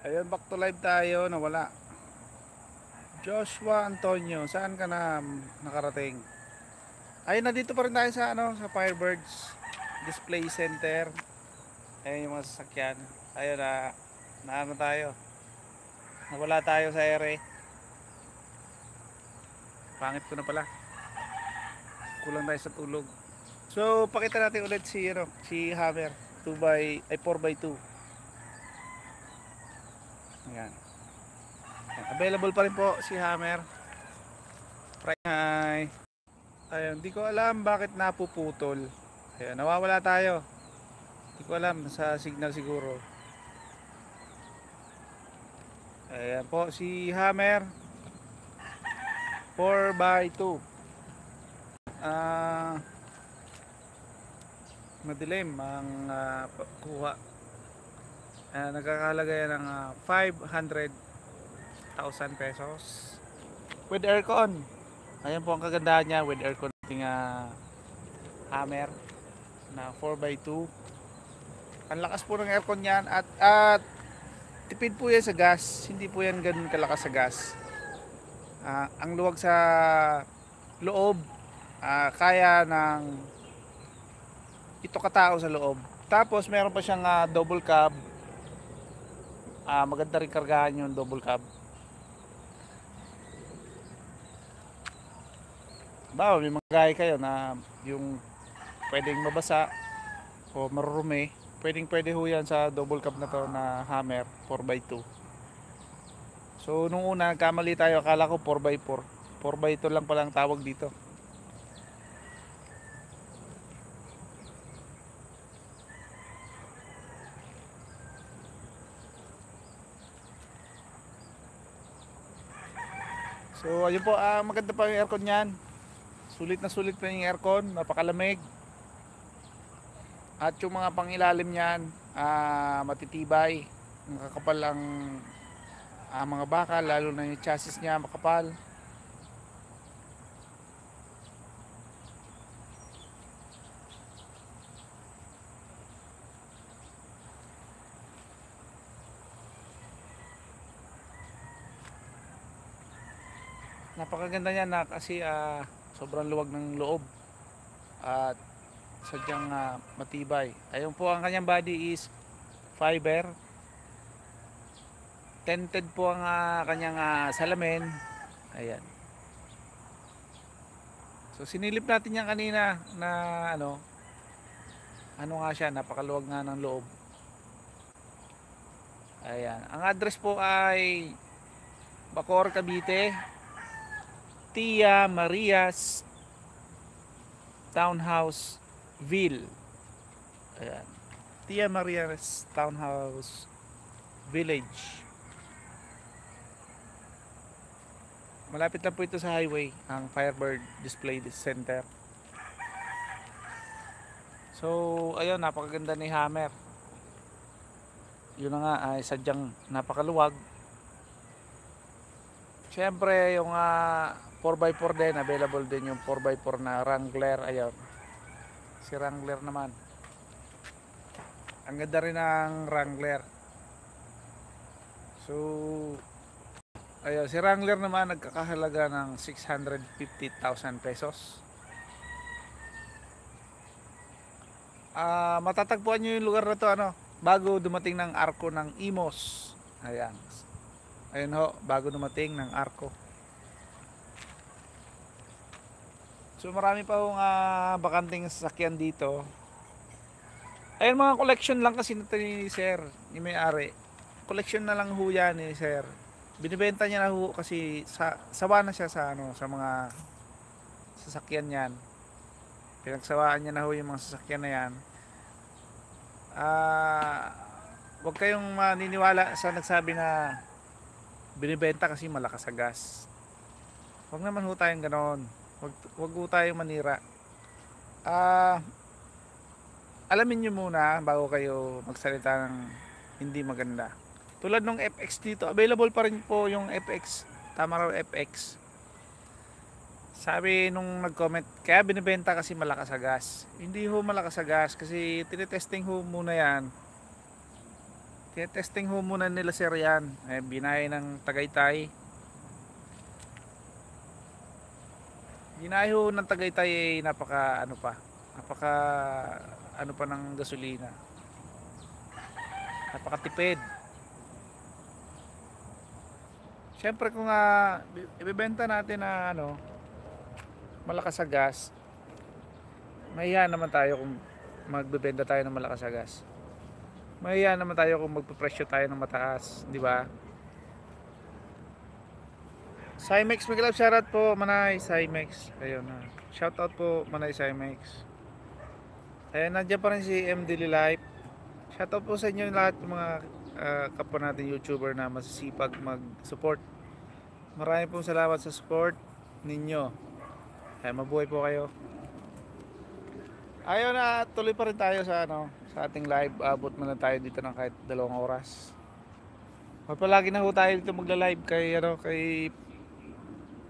Ayun, back to live tayo. Nawala. Joshua Antonio, saan ka na nakarating? Ayun, nandito pa rin tayo sa, ano, sa Firebirds Display Center. Ayun yung mga sasakyan. Ayun na, na ano tayo. Nawala tayo sa ere. Pangit ko na pala. Kulang tayo sa tulog. So, pakita natin ulit si, ano, si Hammer. 2 by, ay 4 by 2. Ayan. Available pa rin po si Hammer. Hi. Ayun, di ko alam bakit napuputol. Ayan, nawawala tayo. Di ko alam sa signal siguro. Ayan po si Hammer. 4 by 2. Ah madilim ang ah, kuha. Ah, nagkakahalaga yan ng ah, 500,000 pesos. With aircon. Ayan po ang kagandahan niya with aircon nating ah, hammer na 4x2. Ang lakas po ng aircon niyan at at tipid po yan sa gas. Hindi po yan ganun kalakas sa gas. Ah, ang luwag sa loob ah, kaya ng ito katao sa loob. Tapos meron pa siyang ah, double cab. Ah, maganda rin kargahan yung double cab. Bawa, may mga gaya kayo na yung pwedeng mabasa o marurumi. Pwedeng pwede ho yan sa double cab na to na hammer 4x2. So nung una kamali tayo akala ko 4x4. 4x2 lang pala ang tawag dito. So ayun po, ah, maganda pa yung aircon niyan. Sulit na sulit pa yung aircon, napakalamig. At yung mga pangilalim niyan, ah, matitibay. Makakapal ang ah, mga bakal, lalo na yung chassis niya makapal. Napakaganda niya na kasi ah, sobrang luwag ng loob. At sadyang ah, matibay. Ayun po ang kanyang body is fiber. Tented po ang ah, kanyang ah, salamin. Ayan. So sinilip natin yan kanina na ano ano nga siya, napakaluwag nga ng loob. Ayan. Ang address po ay Bacor, Cavite. Tia Marias Townhouse Ville. Ayan. Tia Marias Townhouse Village. Malapit lang po ito sa highway, ang Firebird Display Center. So, ayun, napakaganda ni Hammer. Yun na nga, ay sadyang napakaluwag. Siyempre, yung ah, 4x4 din, available din yung 4x4 na Wrangler. Ayun. Si Wrangler naman. Ang ganda rin ng Wrangler. So, ayun, si Wrangler naman nagkakahalaga ng 650,000 pesos. Ah, matatagpuan nyo yung lugar na to ano, bago dumating ng arko ng Imos. Ayan. Ayun ho, bago dumating ng arko. So marami pa hong uh, bakanting sasakyan dito. Ayun mga collection lang kasi nito ni Sir, ni may-ari. Collection na lang ho yan ni Sir. Binibenta niya na ho kasi sa, sawa na siya sa ano sa mga sasakyan niyan. Pinagsawaan niya na ho yung mga sasakyan na yan. Ah, wag kayong maniniwala sa nagsabi na binibenta kasi malakas sa gas. Wag naman ho tayong ganon. Wag, wag ho tayong manira. Ah, alamin nyo muna bago kayo magsalita ng hindi maganda. Tulad ng FX dito, available pa rin po yung FX. Tama raw FX. Sabi nung nag-comment, kaya binibenta kasi malakas sa gas. Hindi ho malakas sa gas kasi tinetesting ho muna yan. Testing ho muna nila sir yan. Eh, binay ng Tagaytay. Binay ho ng Tagaytay ay napaka ano pa. Napaka ano pa ng gasolina. Napakatipid. Siyempre kung uh, ibebenta natin na ano malakas sa gas, mahiya naman tayo kung magbebenta tayo ng malakas sa gas. Mahiya naman tayo kung magpapresyo tayo ng mataas, di ba? Cymex, Miguel shoutout po, Manay, Cymex. Ayun na. Shoutout po, Manay, Cymex. Ayan, nandiyan pa rin si M. Daily Life. Shoutout po sa inyo lahat ng mga ah, kapwa natin YouTuber na masisipag mag-support. Maraming pong salamat sa support ninyo. Ay, mabuhay po kayo. Ayaw na tuloy pa rin tayo sa ano, sa ating live. Abot man lang tayo dito ng kahit dalawang oras. Palagi na ho tayo dito magla-live kay ano, kay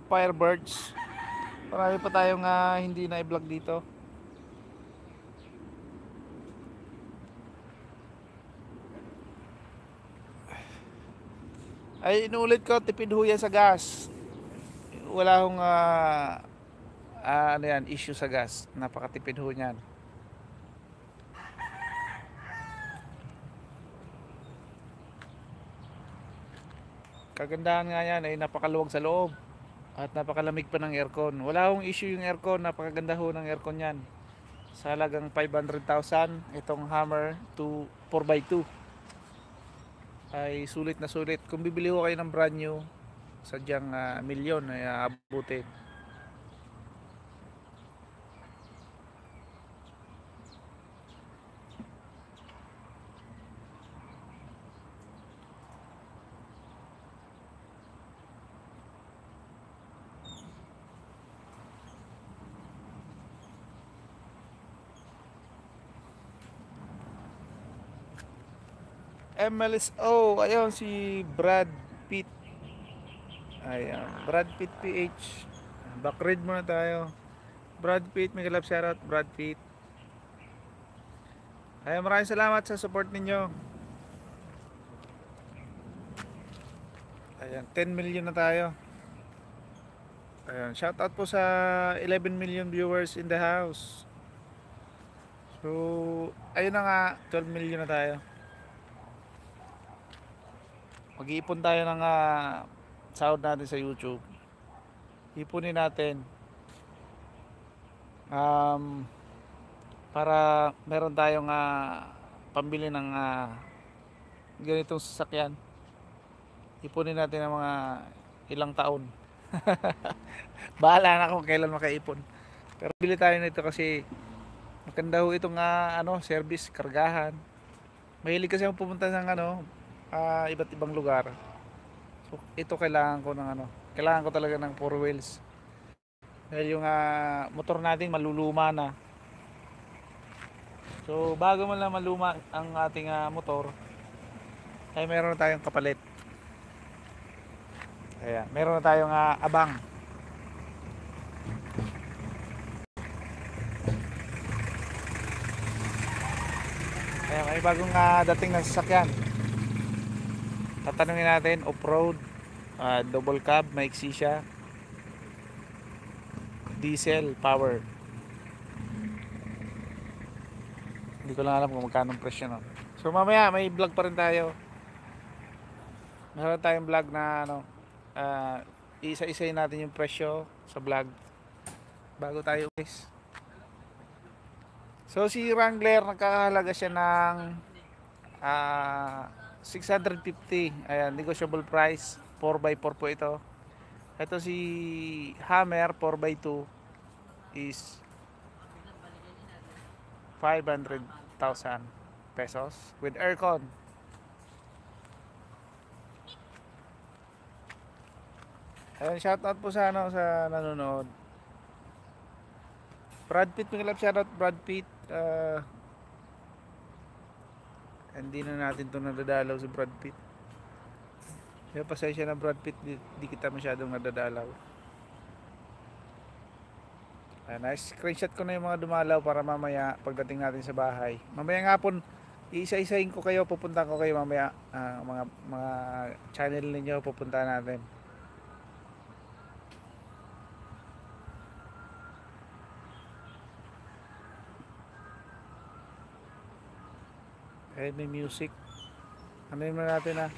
Firebirds. Marami pa tayong ah, hindi na i-vlog dito. Ay, inuulit ko, tipid ho sa gas. Wala hong ah, ah, ano yan, issue sa gas. Napakatipid ho niyan. Kagandahan nga yan ay napakaluwag sa loob at napakalamig pa ng aircon. Wala hong issue yung aircon, napakaganda ho ng aircon yan. Sa halagang 500,000, itong Hammer to 4x2 ay sulit na sulit. Kung bibili ho kayo ng brand new, sadyang ah, milyon ay aabutin. MLSO, ayun si Brad Pitt. Ayan, Brad Pitt PH. Backread muna tayo. Brad Pitt, may kalab shoutout, Brad Pitt. Ayan, maraming salamat sa support ninyo. Ayan, 10 million na tayo. Ayan, shoutout po sa 11 million viewers in the house. So, ayun na nga, 12 million na tayo. Mag-iipon tayo ng ah, sahod natin sa YouTube. Ipunin natin. Um, para meron tayong ah, pambili ng ah, ganitong sasakyan. Ipunin natin ng mga ilang taon. Bahala na kung kailan makaipon. Pero bili tayo nito kasi maganda ho itong ah, ano, service, kargahan. Mahilig kasi ako pumunta ng ano, ah, iba't ibang lugar. So, ito kailangan ko ng ano, kailangan ko talaga ng four wheels. Dahil yung ah, motor natin maluluma na. So, bago man lang maluma ang ating ah, motor, ay meron na tayong kapalit. Ayan, meron na tayong ah, abang. Ayan, may bagong ah, dating na sasakyan. Tatanungin natin, off-road, ah, double cab, maiksi siya. Diesel, power. Hindi ko lang alam kung magkano ang presyo nun. So mamaya may vlog pa rin tayo. Meron tayong vlog na ano, ah, isa-isayin natin yung presyo sa vlog bago tayo umalis. So si Wrangler nagkakahalaga siya ng ah 650. Ayan, negotiable price. 4x4 po ito. Ito si Hammer 4x2 is 500,000 pesos with aircon. Ayan, shoutout po sa ano sa nanonood. Brad Pitt, may kalap shoutout Brad Pitt. Ah, hindi na natin to nadadalaw si Brad Pitt. Kaya pasensya na Brad Pitt, di, di kita masyadong nadadalaw. Ayan, nice screenshot ko na yung mga dumalaw para mamaya pagdating natin sa bahay. Mamaya nga po, Isa-isahin ko kayo, pupunta ko kayo mamaya. ah, mga mga channel ninyo, pupunta natin. May music. Ano yun na natin ah?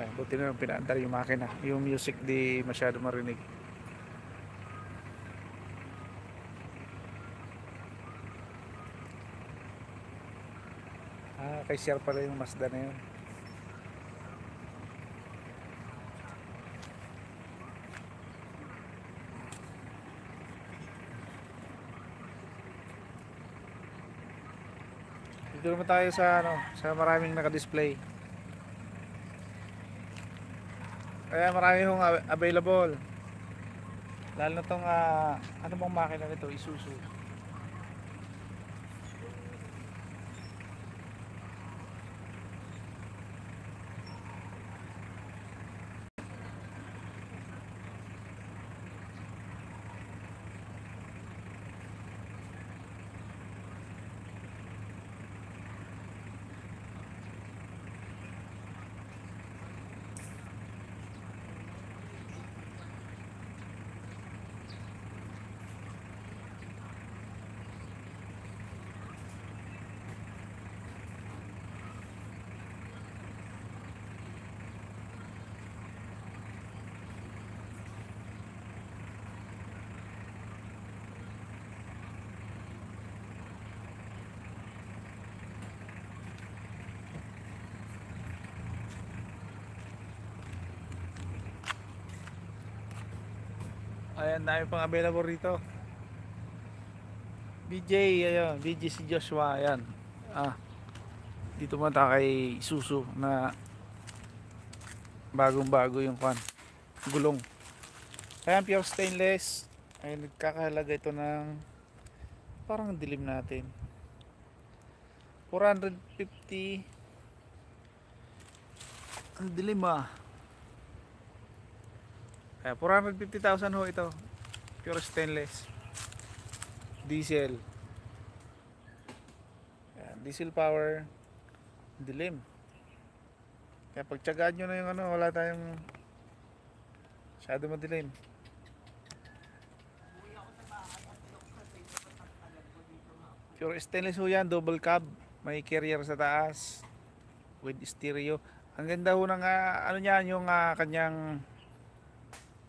Ay, buti na lang pinaandar yung makina. Yung music di masyado marinig. Ah, kay Sir pala yung Mazda na yun. Dito naman tayo sa ano, sa maraming naka-display. Kaya marami hong av- available. Lalo na tong ah, ano bang makina nito, Isuzu. Ayan, dami pang available rito. BJ, ayun, BJ si Joshua, ayan. Ah, dito man tayo kay Susu na bagong bago yung kwan, gulong. Ayan, pure stainless. Ay, nagkakahalaga ito ng parang dilim natin. 450 ang dilim ah. Kaya 450,000 ho ito. Pure stainless. Diesel. Ayan, diesel power. Dilim. Kaya pagtsagaan nyo na yung ano, wala tayong masyado madilim. Pure stainless ho yan, double cab. May carrier sa taas. With stereo. Ang ganda ho ng ah, ano niyan, yung ah, kanyang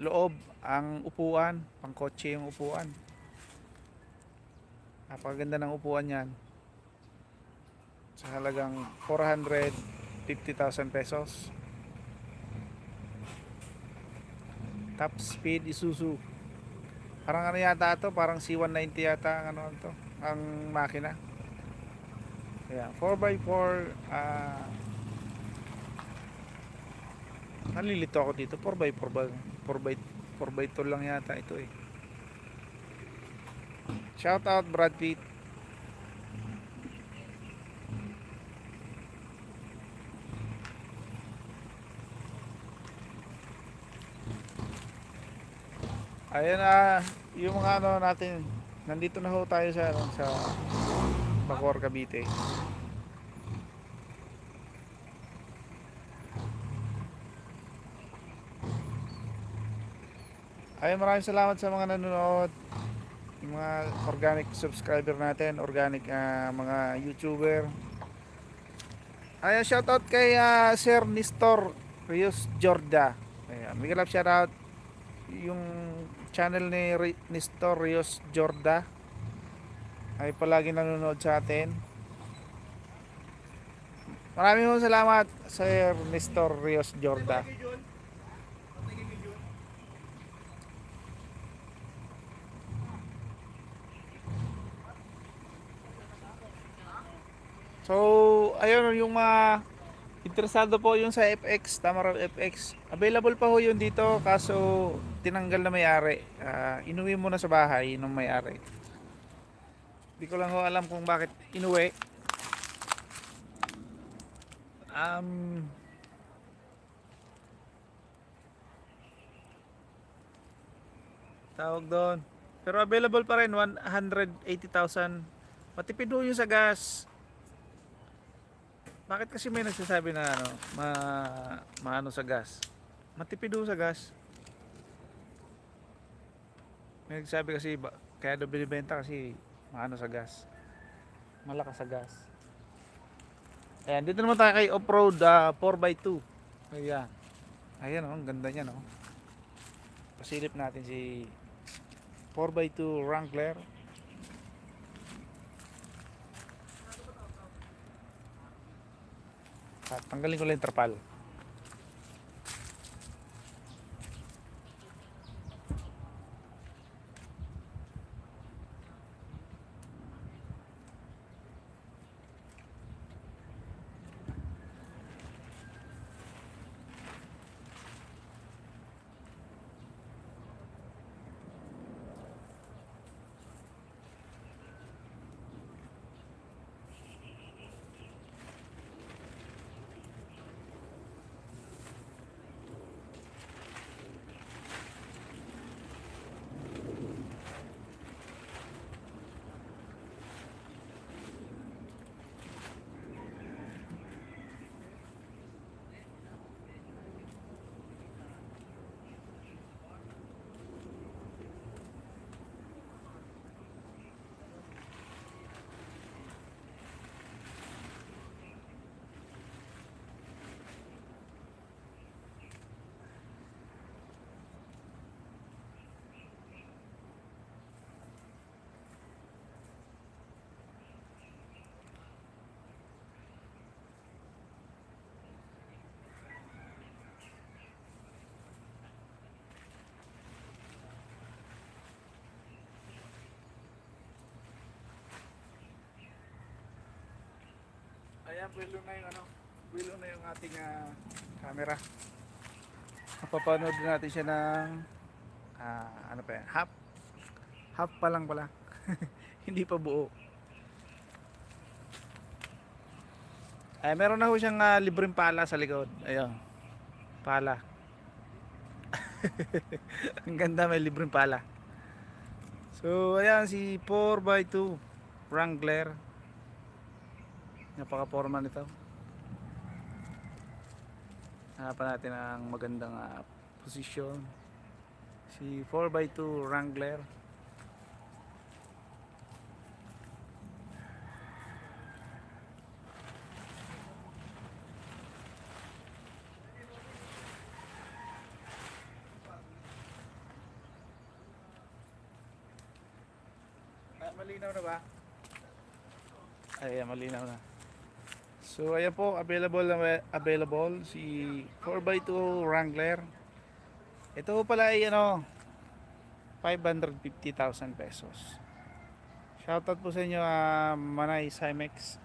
loob ang upuan, pangkotse yung upuan. Napakaganda ng upuan yan. Sa halagang 450,000 pesos. Top speed Isuzu. Parang ano yata ito, parang C190 yata ang ano to, ang makina. Kaya 4x4 ah Nalilito ako dito 4x4 ba 4x 4x2 lang yata ito eh. Shout out Brad Pitt. Ayan na yung mga ano natin nandito na ho tayo sa ano, sa Bacoor Cavite Ayun, maraming salamat sa mga nanonood. Yung mga organic subscriber natin, organic ah, mga YouTuber. Ayun, shoutout kay ah, Sir Nestor Rios Jorda. Ayan, big love shoutout. Yung channel ni Ri- Nestor Rios Jorda ay palagi nanonood sa atin. Maraming salamat Sir Nestor Rios Jorda. So, ayun yung mga interesado po yung sa FX, Tamaraw FX. Available pa ho yun dito kaso tinanggal na may-ari. Ah, inuwi mo na sa bahay ng may-ari. Hindi ko lang ho alam kung bakit inuwi. Um, tawag doon. Pero available pa rin 180,000. Matipid ho yung sa gas. Bakit kasi may nagsasabi na ano, ma maano sa gas? Matipid sa gas. May nagsabi kasi ba, kaya daw binibenta kasi maano sa gas. Malakas sa gas. Ayan, dito naman tayo kay off-road ah, 4x2. Ayan. Ayan oh, ang ganda niya no. Pasilip natin si 4x2 Wrangler. Tanggalin ko lang yung trapal. Ayan, bilo na yung ano, bilo na yung ating ah, camera. Mapapanood natin siya ng ah, ano pa yan, half. Half pa lang pala. Hindi pa buo. Ay, meron na ho siyang ah, libreng pala sa likod. Ayun. Pala. Ang ganda may libreng pala. So, ayan si 4x2 Wrangler. Napaka-forma nito. Hanapan natin ang magandang ah, posisyon. Si 4x2 Wrangler. Ah, malinaw na ba? Ayan, malinaw na. So, ayan po, available available si 4x2 Wrangler. Ito pala ay ano, 550,000 pesos. Shoutout po sa inyo, ah, Manay Cymex.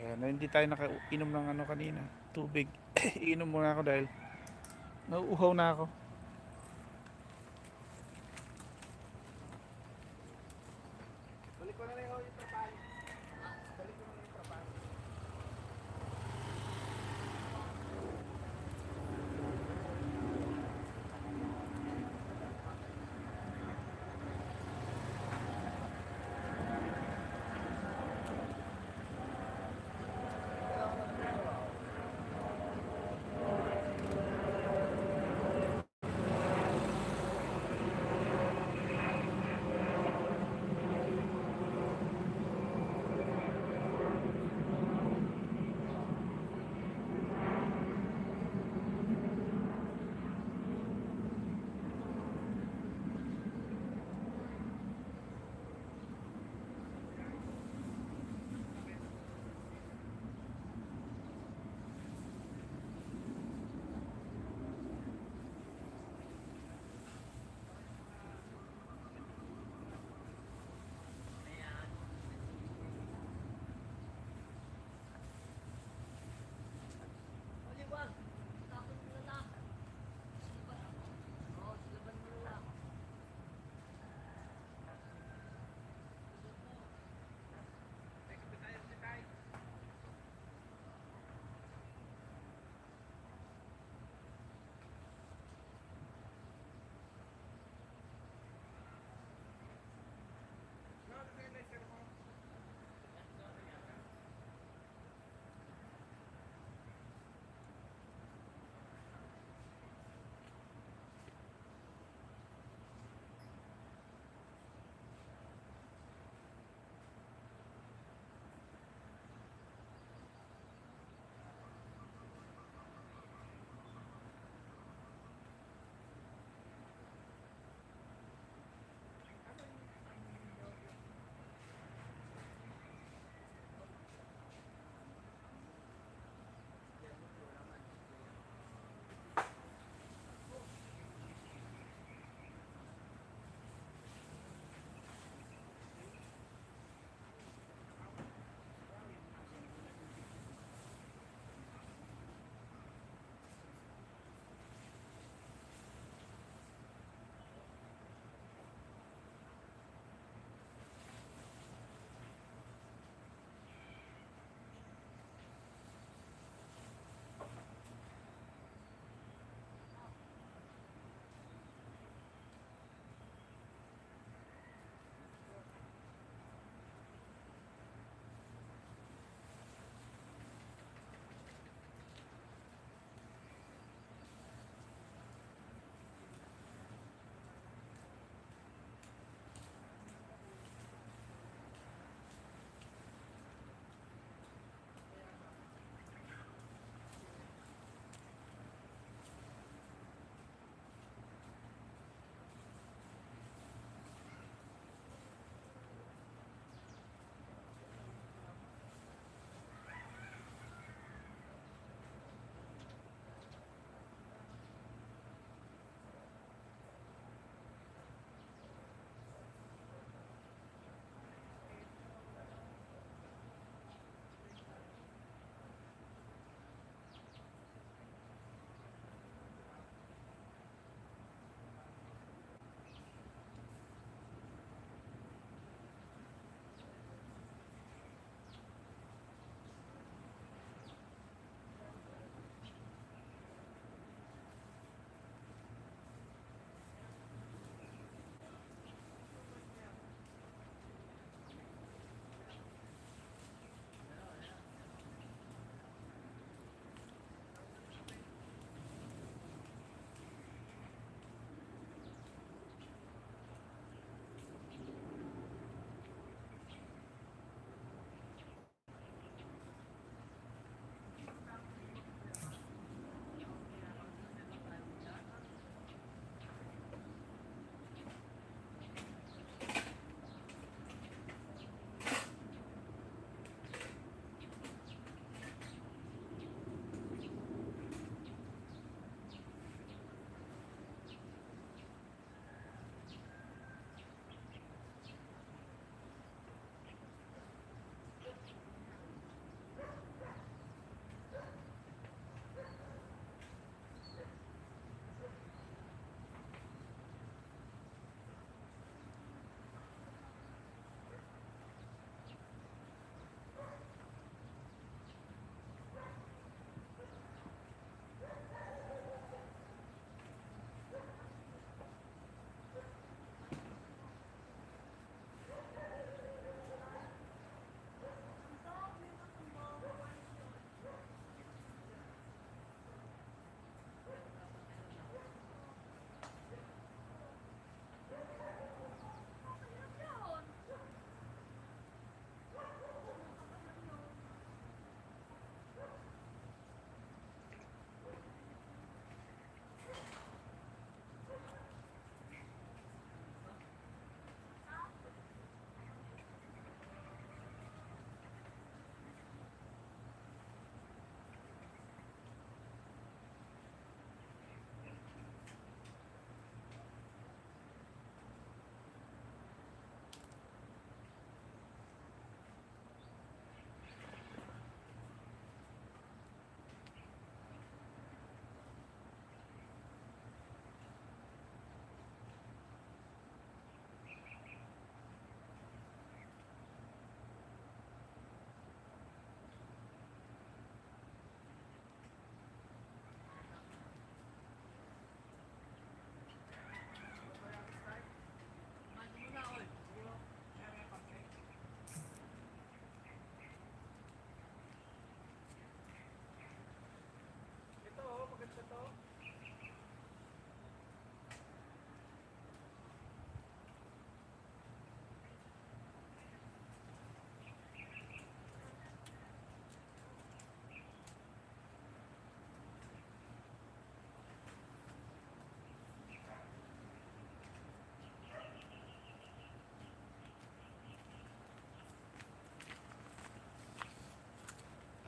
Ayan, hindi tayo nakainom ng ano kanina, tubig. Iinom muna ako dahil nauuhaw na ako.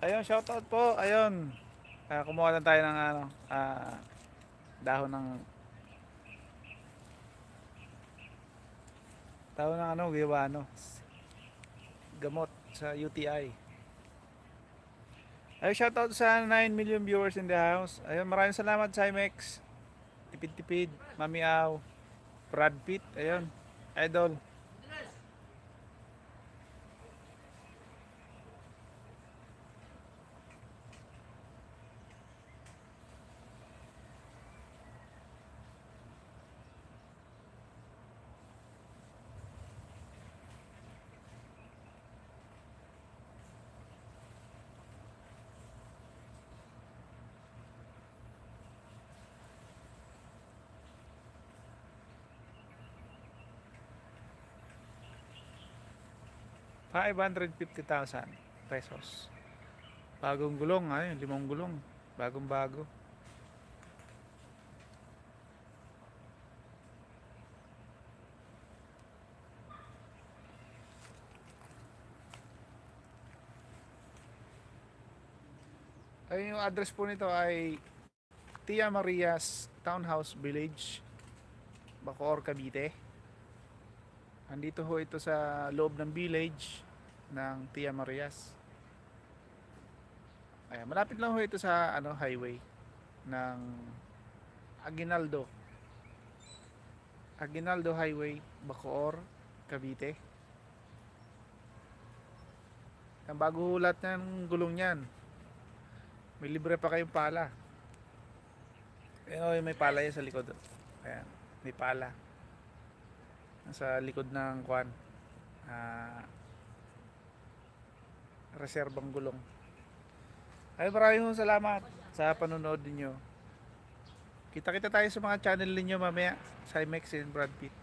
Ayun, shoutout po. Ayun. Ah, kumuha lang tayo ng ano, ah, dahon ng dahon ng ano, giwano. Gamot sa UTI. Ayun, shoutout sa 9 million viewers in the house. Ayun, maraming salamat sa IMEX. Tipid-tipid, Mami Aw, Brad Pitt, ayun, idol. Five hundred fifty thousand pesos. Bagong gulong, ayun, limang gulong. Bagong bago. Ayun yung address po nito ay Tia Marias Townhouse Village, Bacoor, Cavite. Andito ho ito sa loob ng village ng Tia Marias. Ayan, malapit lang ho ito sa ano highway ng Aguinaldo. Aguinaldo Highway, Bacoor, Cavite. Ang bago hulat ng gulong niyan. May libre pa kayong pala. Ayan, oh, may pala yan sa likod. Ayan, may pala sa likod ng kwan ah reserbang gulong. Ay maraming salamat sa panonood ninyo. Kita kita tayo sa mga channel ninyo mamaya IMAX and Brad Pitt.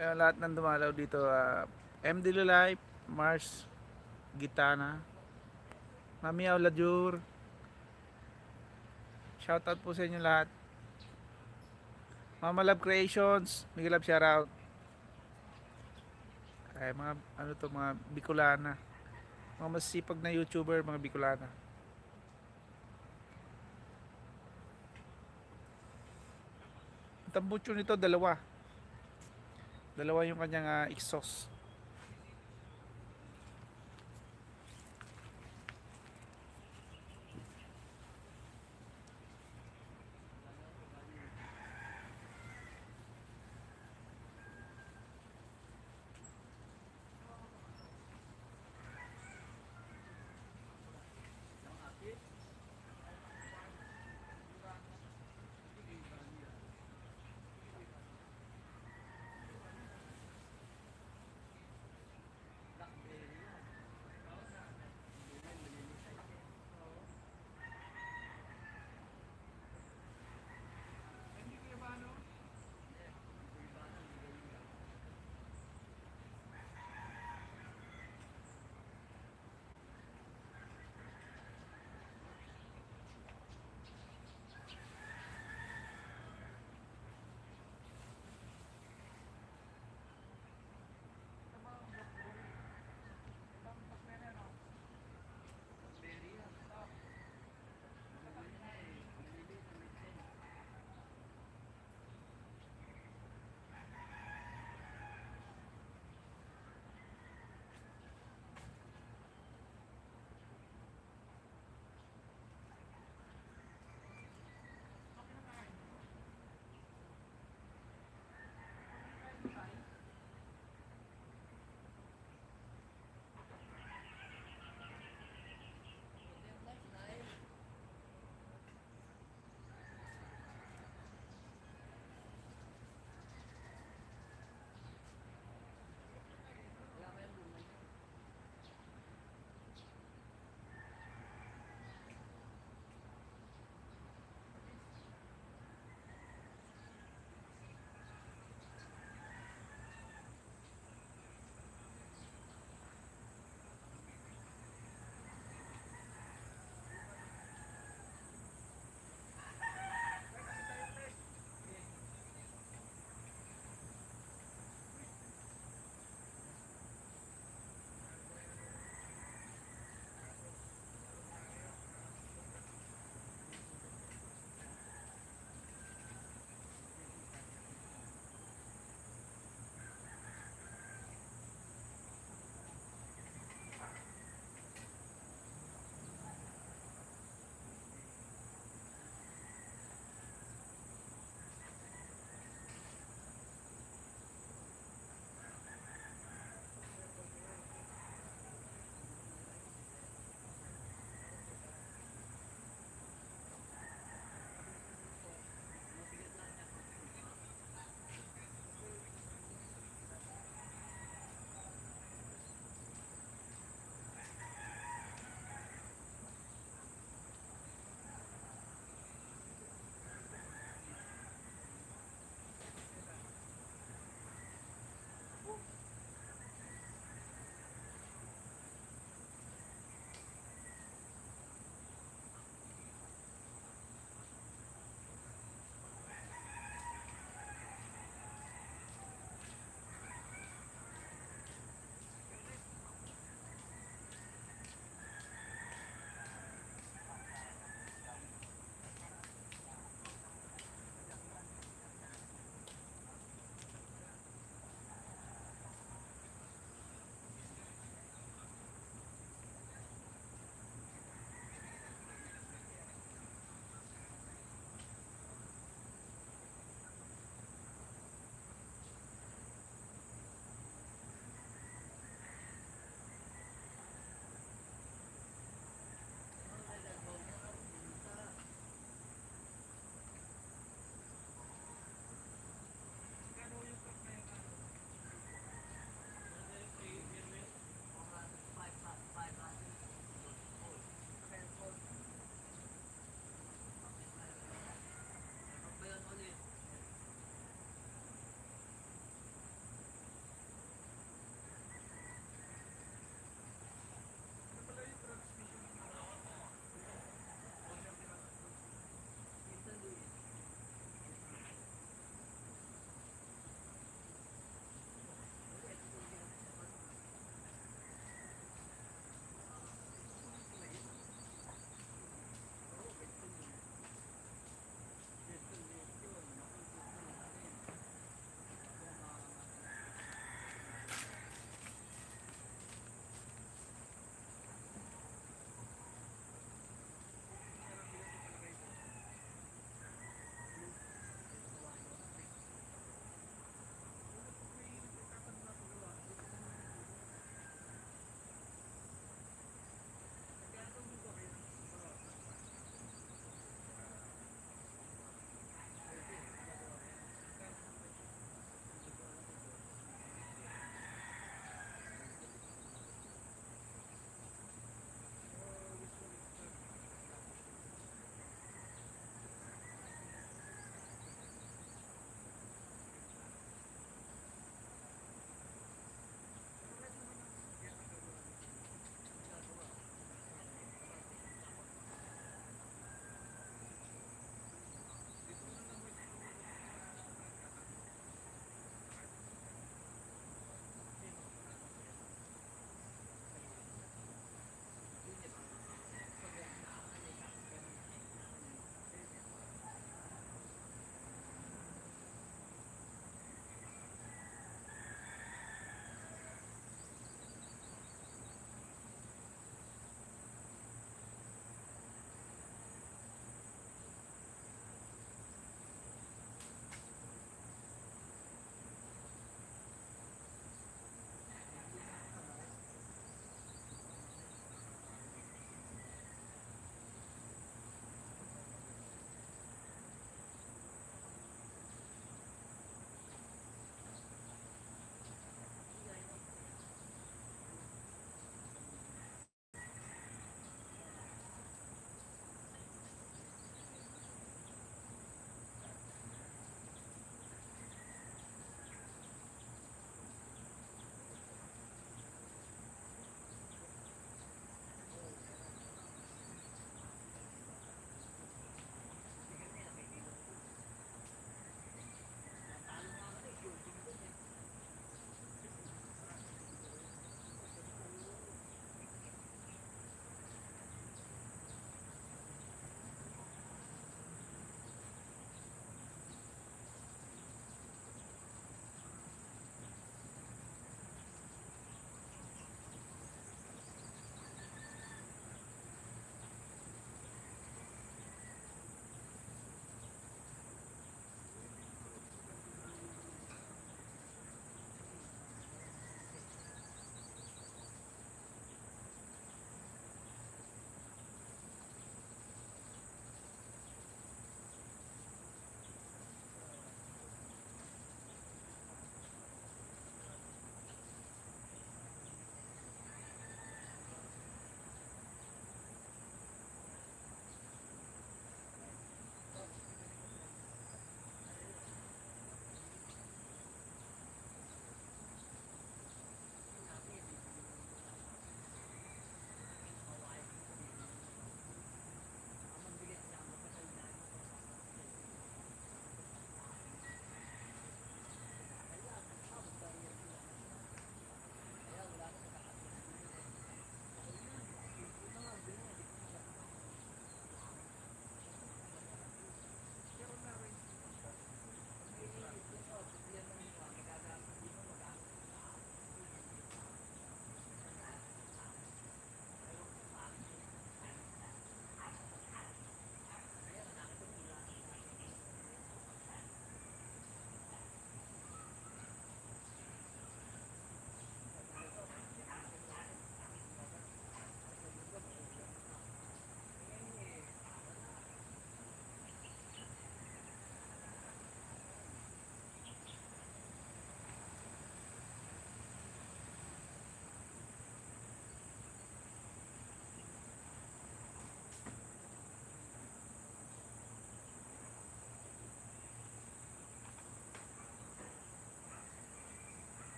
Ayan, lahat ng dumalaw dito ah, MD Life Mars Gitana Mami Auladjur shoutout po sa inyo lahat. Mama Love Creations, Miguel Love shoutout. Ay, mga ano to, mga Bicolana. Mga masipag na YouTuber, mga Bicolana. Ang tambucho nito, dalawa. Dalawa yung kanyang ah, exhaust.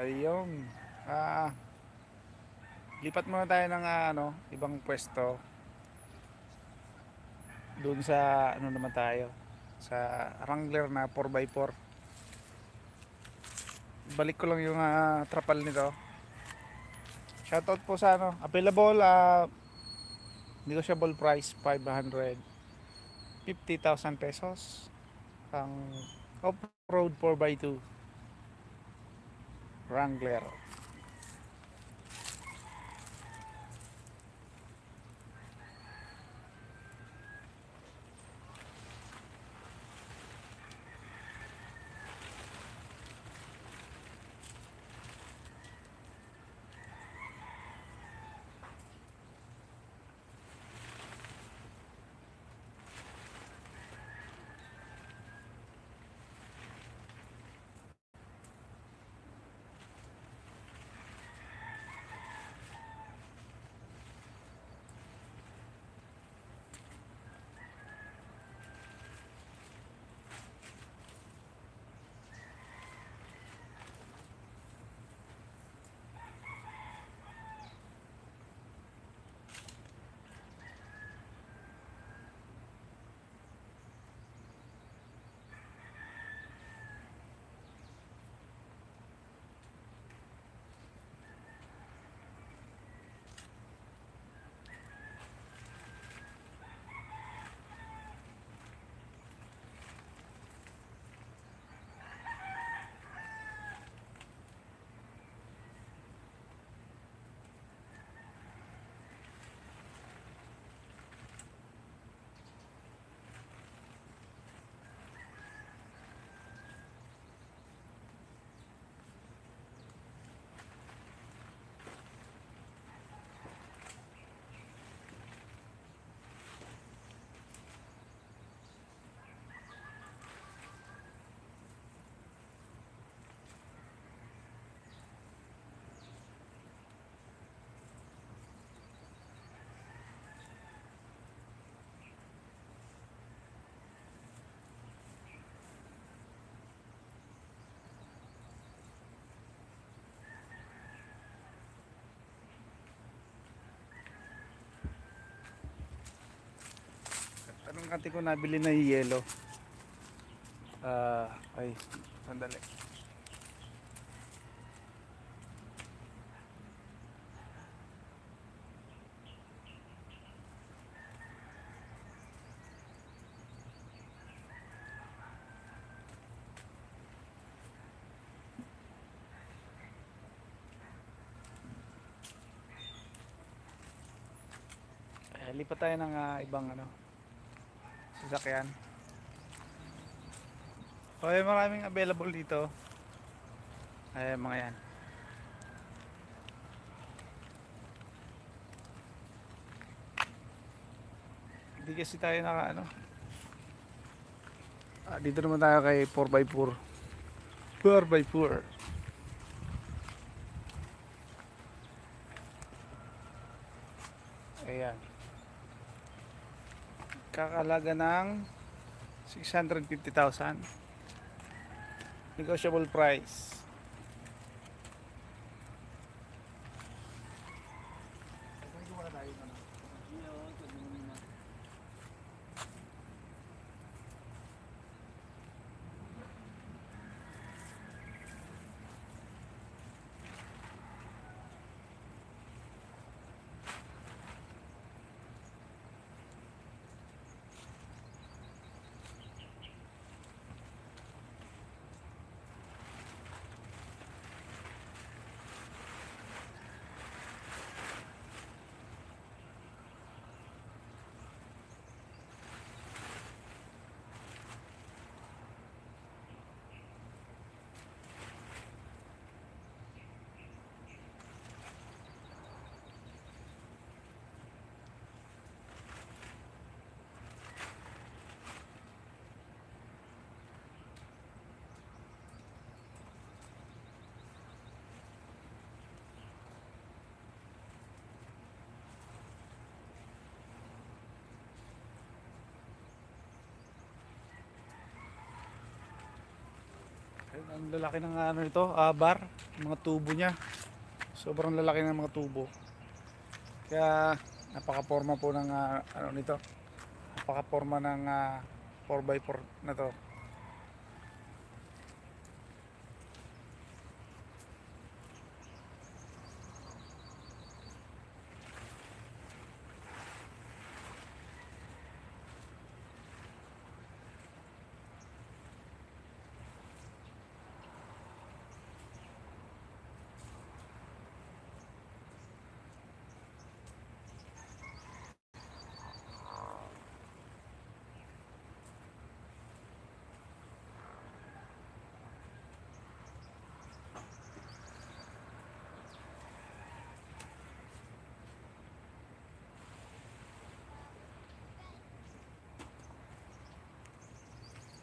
Ayun. Ah, lipat muna tayo ng ah, ano, ibang pwesto. Doon sa ano naman tayo sa Wrangler na 4x4. Balik ko lang yung ah, trapal nito. Shoutout po sa ano, available ah negotiable price 500 50,000 pesos ang off-road 4x2 Wrangler Anong kati ko nabili na yelo? Ah, ay, sandali. Lipat tayo ng ah, ibang ano, sasakyan. Okay, maraming available dito. Ay, mga yan. Hindi kasi tayo naka ano. Ah, dito naman tayo kay 4x4. 4x4. Ayan. Kakalaga ng 650,000 negotiable price Ang lalaki ng ano nito, ah, bar, mga tubo niya. Sobrang lalaki ng mga tubo. Kaya napaka-forma po ng ah, ano nito. Napaka-forma ng ah, 4x4 na to.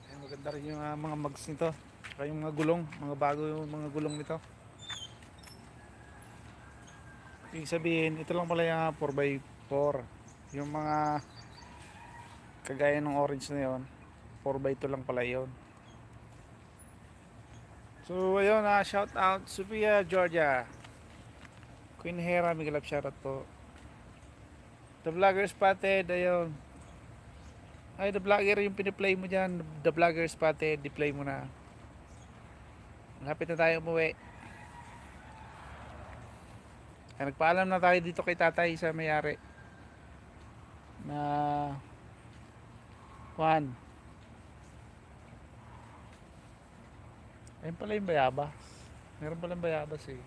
Ayan, maganda rin yung ah, mga mags nito. Saka yung mga gulong, mga bago yung mga gulong nito. Ibig sabihin, ito lang pala yung ah, 4x4. Yung mga kagaya ng orange na yon 4x2 lang pala yon So ayun, ah, shout out Sophia, Georgia. Queen Hera, Miguel shoutout po. The Vlogger Spotted, ayun. Ay, The Vlogger yung piniplay mo dyan. The Vlogger Spotted, di-play mo na. Malapit na tayo umuwi. Ay, nagpaalam na tayo dito kay tatay sa mayari. Na Juan. Ayun pala yung bayabas. Meron pala yung bayabas eh.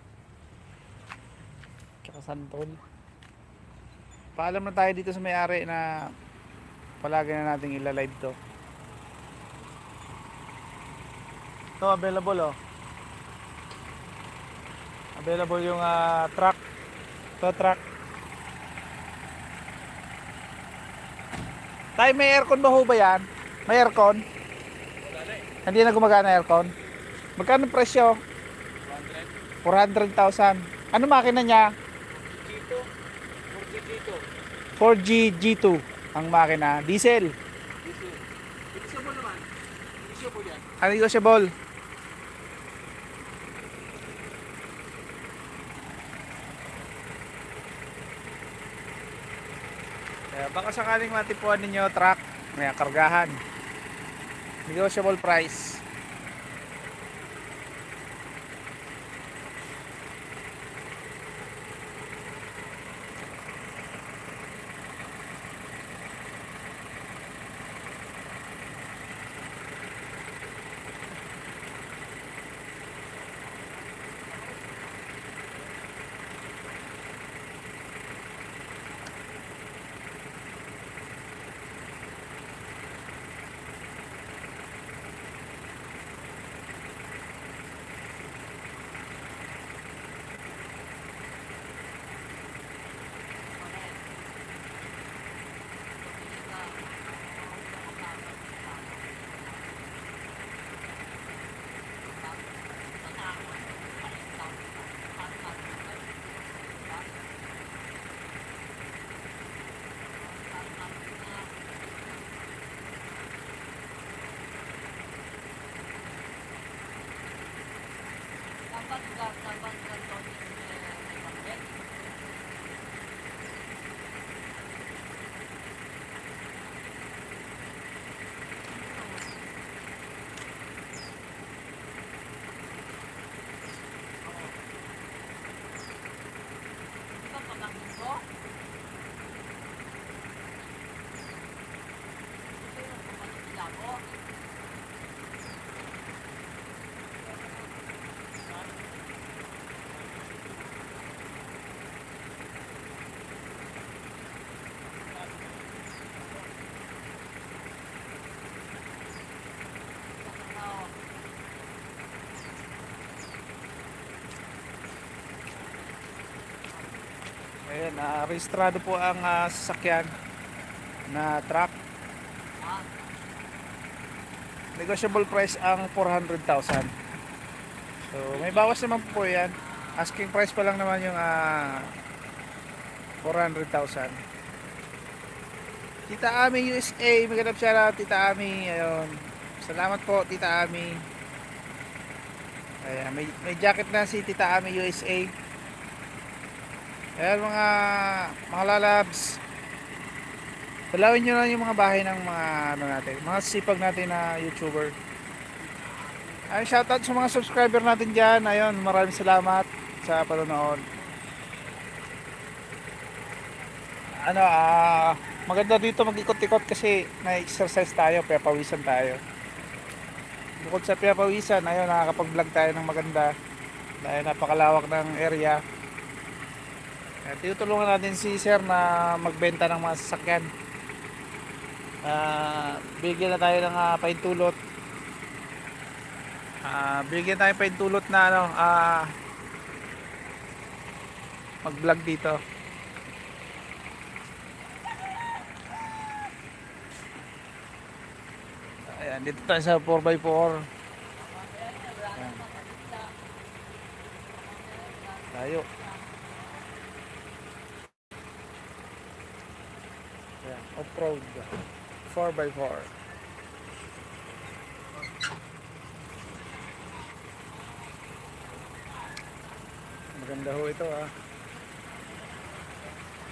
Tsaka santol. Paalam na tayo dito sa may-ari na palagi na natin ila-live to. Ito available oh. Available yung ah, truck. Ito truck. Tay, may aircon ba ho ba yan? May aircon? Hindi na gumagana aircon? Magkano presyo? 400,000. Ano makina niya?
G2. 4G G2.
4G G2 ang makina. Diesel.
Diesel. Mo naman. Mo yan.
Unnegotiable. Kaya baka sakaling matipuan ninyo truck, may kargahan. Negotiable price. Ayan, ah, rehistrado po ang ah, sasakyan na truck. Negotiable price ang 400,000. So, may bawas naman po yan. Asking price pa lang naman yung ah, 400,000. Tita Ami USA, magandang shoutout Tita Ami. Ayun. Salamat po Tita Ami. Ayan, may, may jacket na si Tita Ami USA. Ayan mga mga lalabs. Dalawin nyo lang yung mga bahay ng mga ano natin, mga sipag natin na YouTuber. Ay, shoutout sa mga subscriber natin dyan. Ayun, maraming salamat sa panonood. Ano, ah, maganda dito mag-ikot-ikot kasi na-exercise tayo, kaya pawisan tayo. Bukod sa pinapawisan, ayun, nakakapag-vlog tayo ng maganda. Dahil napakalawak ng area. At tinutulungan natin si Sir na magbenta ng mga sasakyan. Ah, bigyan na tayo ng uh, paintulot. Ah, bigyan tayo paintulot na ano, ah, mag-vlog dito. Ayan, dito tayo sa 4x4. Ayan. Tayo. Ayan, off-road. 4x4. Maganda ho ito ah.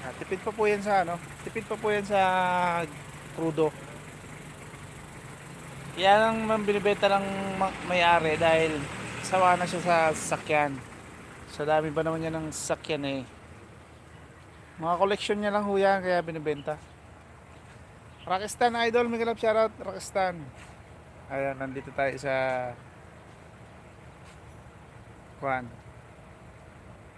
Ah, tipid pa po yan sa ano? Tipid pa po yan sa crudo. Yan ang binibenta ng ma- may-ari dahil sawa na siya sa sasakyan. Sa dami pa naman niya ng sasakyan eh. Mga collection niya lang ho yan kaya binibenta. Rakistan Idol, may kalap shoutout Rakistan. Ayan, nandito tayo sa Kwan.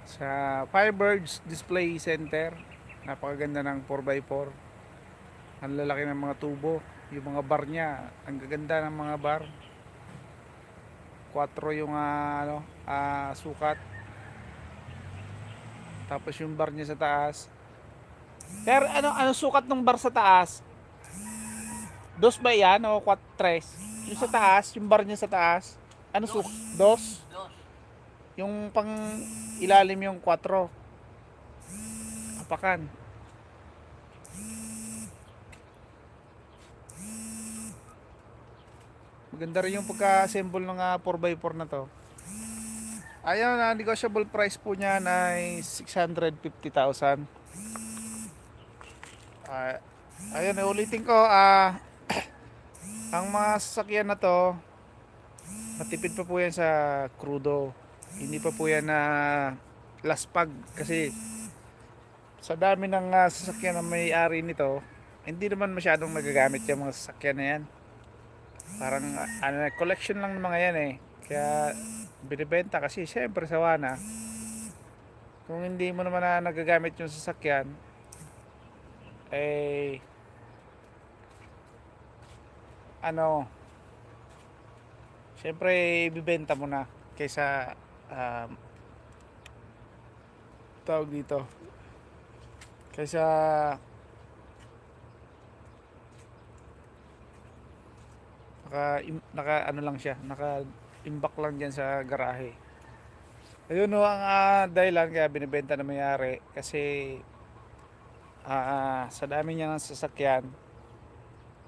Sa Firebirds Display Center. Napakaganda ng 4x4. Ang lalaki ng mga tubo. Yung mga bar niya, ang gaganda ng mga bar. 4 yung ah, ano, ah, sukat. Tapos yung bar niya sa taas. Pero ano ano sukat ng bar sa taas? Dos ba yan o 4 Yung sa taas, yung bar niya sa taas. Ano sukat? Dos?
Dos.
Yung pang ilalim yung 4. Apakan. Maganda rin yung pagka-assemble ng ah, 4x4 na to. Ayun, ang negotiable price po niya ay 650,000. Ah, ayun, ulitin ko, ah, ang mga sasakyan na to, matipid pa po yan sa crudo. Hindi pa po yan na laspag kasi sa dami ng ah, sasakyan na may-ari nito, hindi naman masyadong nagagamit yung mga sasakyan na yan. Parang ah, ano, collection lang ng mga yan eh. Kaya binibenta kasi syempre sawa na. Kung hindi mo naman na nagagamit yung sasakyan, eh ano syempre ibibenta mo na kaysa um, tawag dito. Kaysa naka, naka ano lang siya naka imbak lang dyan sa garahe. Ayun no ang ah, dahilan kaya binibenta na mayari kasi ah, sa dami niya ng sasakyan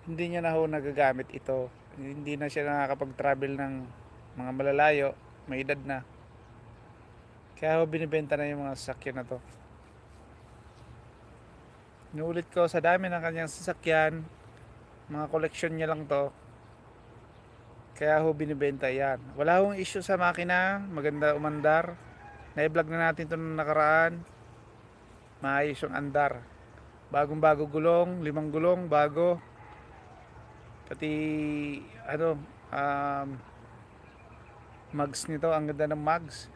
hindi niya na ho nagagamit ito. Hindi na siya nakakapag-travel ng mga malalayo. May edad na. Kaya ho binibenta na yung mga sasakyan na to. Inuulit ko sa dami ng kanyang sasakyan mga koleksyon niya lang to. Kaya ho binibenta yan. Wala hong issue sa makina. Maganda umandar. Na-vlog na natin ito nung nakaraan. Maayos yung andar. Bagong bago gulong limang gulong bago pati ano um, mugs nito ang ganda ng mugs.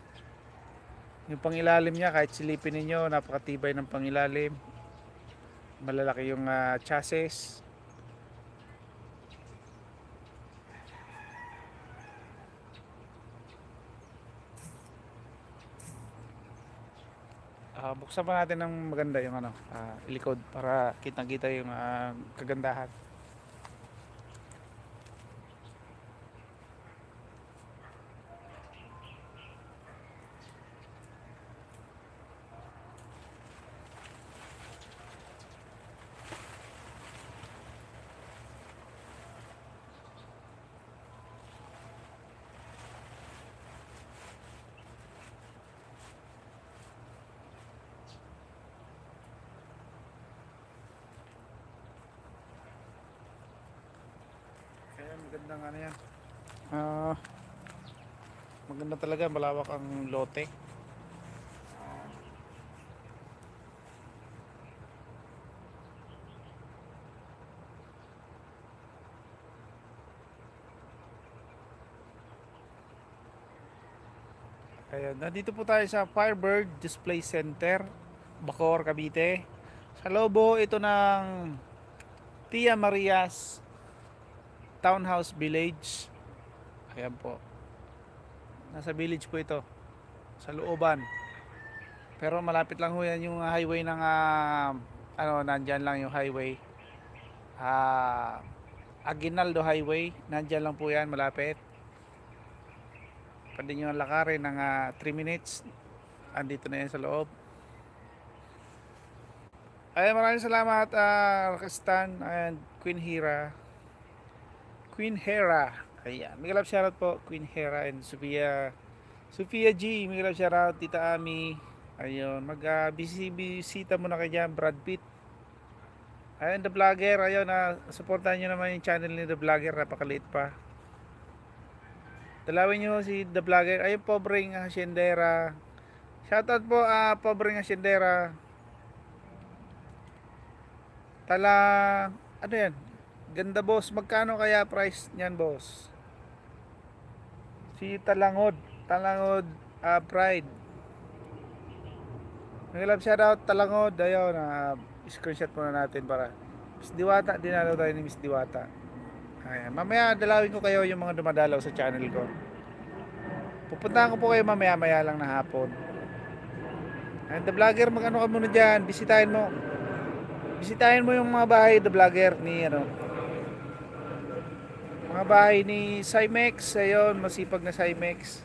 Yung pangilalim niya kahit silipin ninyo napakatibay ng pangilalim. Malalaki yung ah, chassis. Ah, buksan pa natin ng maganda yung ano, ah, likod para kitang-kita yung ah, kagandahan. Maganda talaga, malawak ang lote. Ayan, nandito po tayo sa Firebird Display Center, Bacor, Cavite. Sa lobo ito ng Tia Marias Townhouse Village. Ayan po. Nasa village po ito. Sa looban. Pero malapit lang ho yan yung highway ng ah, ano, nandyan lang yung highway. Ah, Aguinaldo Highway. Nandyan lang po yan, malapit. Pwede nyo lakarin ng 3 minutes. Andito na yan sa loob. Ay, maraming salamat, uh, Rakistan and Queen Hera. Queen Hera. Ayan. Miguel love shoutout po, Queen Hera and Sophia. Sophia G. Miguel love shoutout, Tita Ami. Ayun. Mag uh, bisita muna kayo dyan, Brad Pitt. Ayun, The Vlogger. Ayun, uh, supportahan nyo naman yung channel ni The Vlogger. Napakaliit pa. Dalawin nyo si The Vlogger. Ayun, pobreng haciendera. Shoutout po, ah, pobreng haciendera. Tala, ano yan? Ganda boss. Magkano kaya price niyan boss? Si Talangod. Talangod ah, Pride. Nagilap shoutout Talangod. Ayun, ah, screenshot muna natin para Miss Diwata. Dinalaw tayo ni Miss Diwata. Ayan. Mamaya dalawin ko kayo yung mga dumadalaw sa channel ko. Pupuntahan ko po kayo mamaya maya lang na hapon. And the vlogger, mag-ano ka muna dyan. Bisitahin mo. Bisitahin mo yung mga bahay the vlogger ni ano. Mga bahay ni Cymex. Ayun, masipag na Cymex.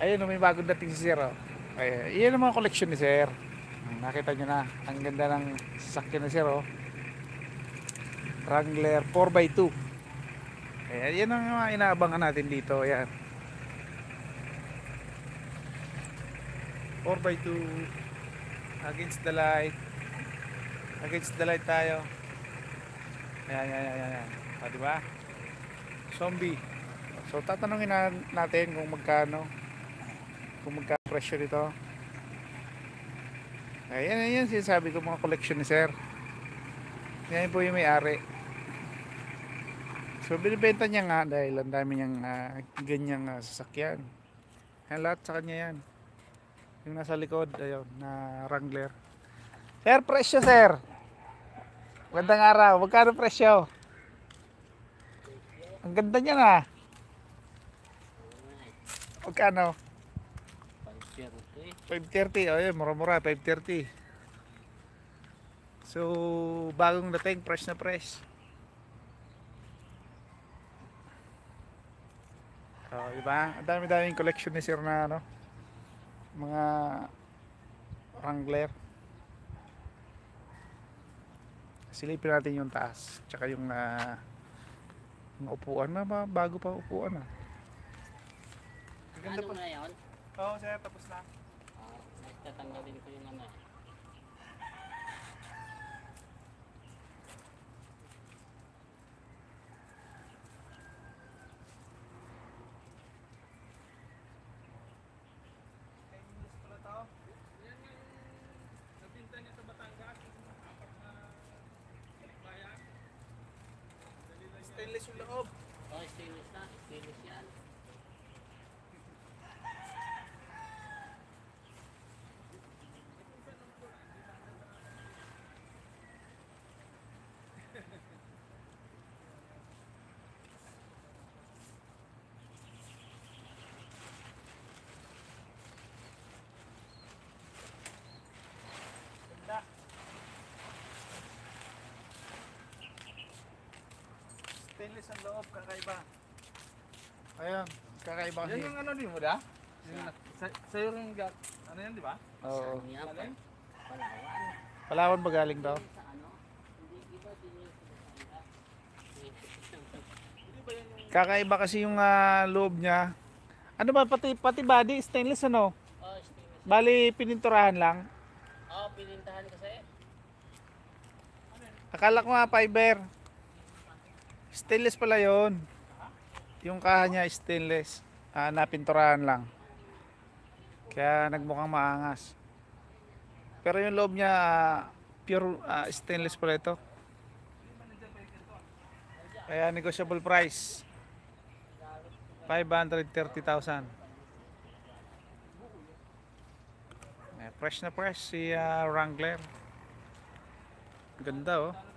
Ayun, may bagong dating si Sir. Oh. Ay, iyan ang mga collection ni Sir. Nakita nyo na, ang ganda ng sasakyan ni Sir. Oh. Wrangler 4x2. Ayan, yan ang mga inaabangan natin dito. Ayan. 4x2 against the light against the light tayo. Ayan ayan ayan, ayan. Ah, diba zombie. So tatanungin na natin kung magkano kung magkano presyo nito ayan ayan sinasabi ko mga collection ni sir. Yan po yung may-ari. So binibenta niya nga dahil ang dami niyang ah, ganyang ah, sasakyan. Yan lahat sa kanya yan. Yung nasa likod, ayun, na Wrangler. Sir, presyo, sir. Magandang araw. Magkano presyo? Ang ganda niya na. Magkano? 530. Oh, yun, mura-mura, 530. So, bagong dating, fresh na fresh. Oh, diba? Ang dami-daming collection ni Sir na ano mga Wrangler silipin natin yung taas tsaka yung uh, mga upuan na ba bago pa upuan ah Ganda
Ano
pa.
na yun?
Oo, sir, tapos na.
Ah, tatanggalin ko
Stainless ang loob, kakaiba. Ayan, kakaiba kasi.
Yan yung ano din mo da? Sa- Sa'yo rin. Ano yan, di ba?
Oo.
Yan?
Alin?
Palawan.
Palawan ba galing daw?
Sa ano? Hindi iba din yung.
Kakaiba kasi yung ah, loob niya. Ano ba pati pati body stainless ano?
Oh, stainless.
Bali pininturahan lang.
Oh, pinintahan kasi.
Akala ko nga fiber. Stainless pala yon. Yung kaha niya stainless. Ah, napinturahan lang. Kaya nagmukhang maangas. Pero yung loob niya ah, pure ah, stainless pala ito. Kaya negotiable price. 530,000. Eh, fresh na fresh si ah, Wrangler. Ganda oh.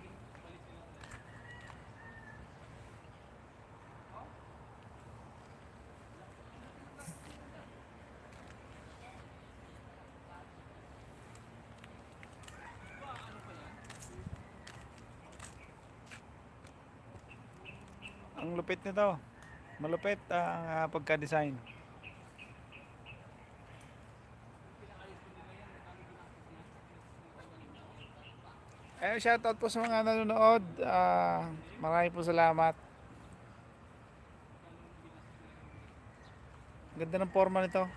Ang lupit nito. Malupit ang ah, pagka-design. Eh, shoutout po sa mga nanonood. Ah, marami po salamat. Ganda ng forma nito.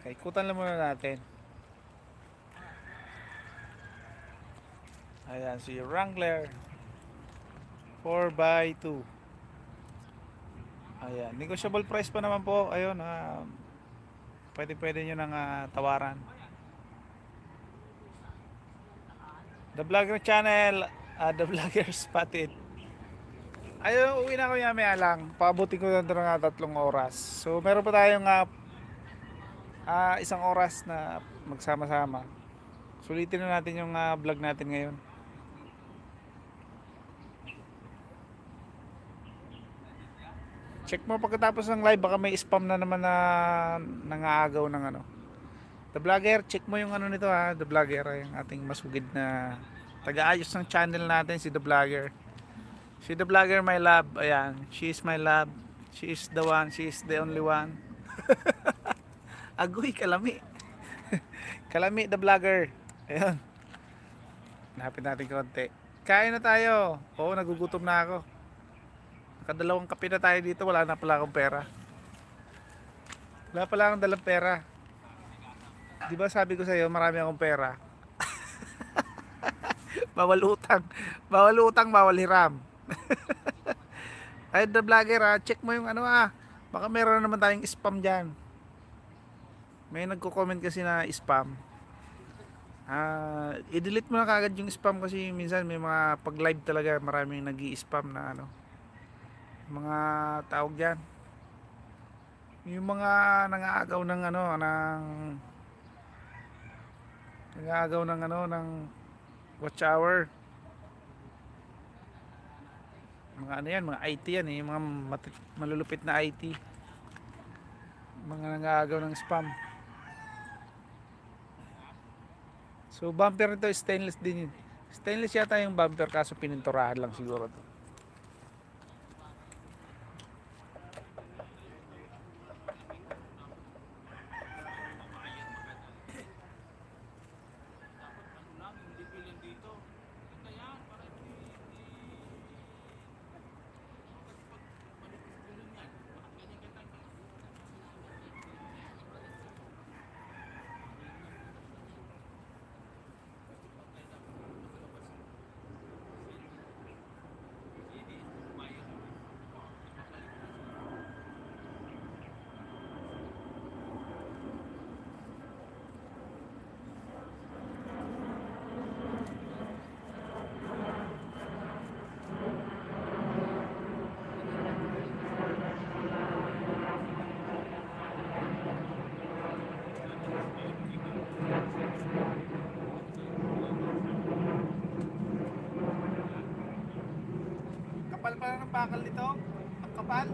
Okay, ikutan lang muna natin. Ayan, si Wrangler 4x2. Ayan, negotiable price pa naman po. Ayun, ah, pwede pwede nyo nang ah, tawaran. The Vlogger Channel, ah, The Vlogger Spotted. Ayun, uwi na ako maya lang. Paabutin ko na ito ng tatlong oras. So, meron pa tayong ah, ah, isang oras na magsama-sama. Sulitin na natin yung ah, vlog natin ngayon. Check mo pagkatapos ng live baka may spam na naman na nangaagaw ng ano. The Vlogger, check mo yung ano nito ha, The Vlogger, yung ating masugid na taga-ayos ng channel natin si The Vlogger. Si The Vlogger my love, ayan, she is my love. She is the one, she is the only one. Agoy, kalami. kalami The Vlogger. Ayun. Hanapin natin konti. Kain na tayo. Oo, nagugutom na ako. Nakadalawang kape na tayo dito, wala na pala akong pera. Wala pala akong dalang pera. Di ba sabi ko sa iyo, marami akong pera. bawal utang. Bawal utang, bawal hiram. Ay, the vlogger ha, check mo yung ano ah. Baka meron na naman tayong spam dyan. May nagko-comment kasi na spam. Ah, i-delete mo na kagad yung spam kasi minsan may mga pag live talaga maraming nag-i-spam na ano. Mga tawag diyan. Yung mga nangaagaw ng ano ng nangaagaw ng ano ng watch hour. Mga ano yan, mga IT yan eh, mga malulupit na IT. Mga nangaagaw ng spam. So bumper nito stainless din yun. Stainless yata yung bumper kaso pininturahan lang siguro to. Kapal pala ng bakal nito. Ang kapal.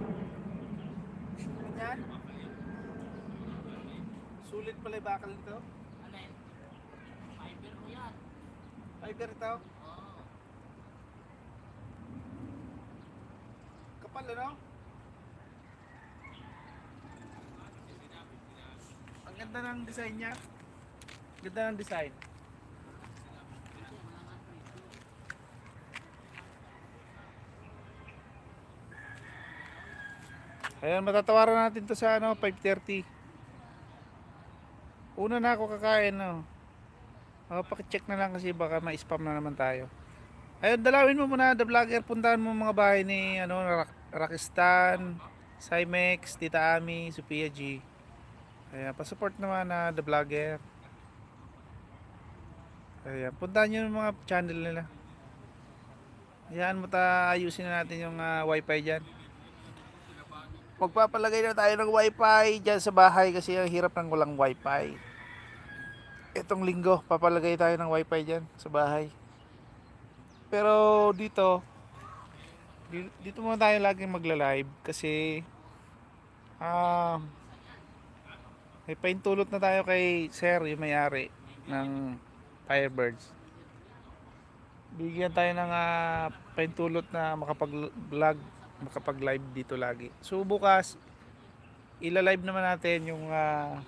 Ganyan. Sulit pala yung bakal nito.
Alin? Fiber mo yan.
Fiber ito.
Oo.
Kapal ano? Ang ganda ng design niya. Ganda ng design. Ayan, matatawaran natin to sa ano, 5.30. Una na ako kakain, no. Oh, paki-check na lang kasi baka ma-spam na naman tayo. Ayun, dalawin mo muna the vlogger, puntahan mo mga bahay ni ano Rak- Rakistan, Cymex, Tita Ami, Sophia G. Ayan, pa-support naman na the vlogger. Ayan, puntahan nyo yung mga channel nila. Ayan mo ta ayusin na natin yung ah, wifi dyan. Magpapalagay na tayo ng wifi dyan sa bahay kasi ang hirap ng walang wifi. Itong linggo, papalagay tayo ng wifi dyan sa bahay. Pero dito, di- dito muna tayo laging magla-live kasi ah may paintulot na tayo kay Sir, yung may-ari ng Firebirds. Bigyan tayo ng ah, paintulot na makapag-vlog, makapag-live dito lagi. So bukas, ila-live naman natin yung ah,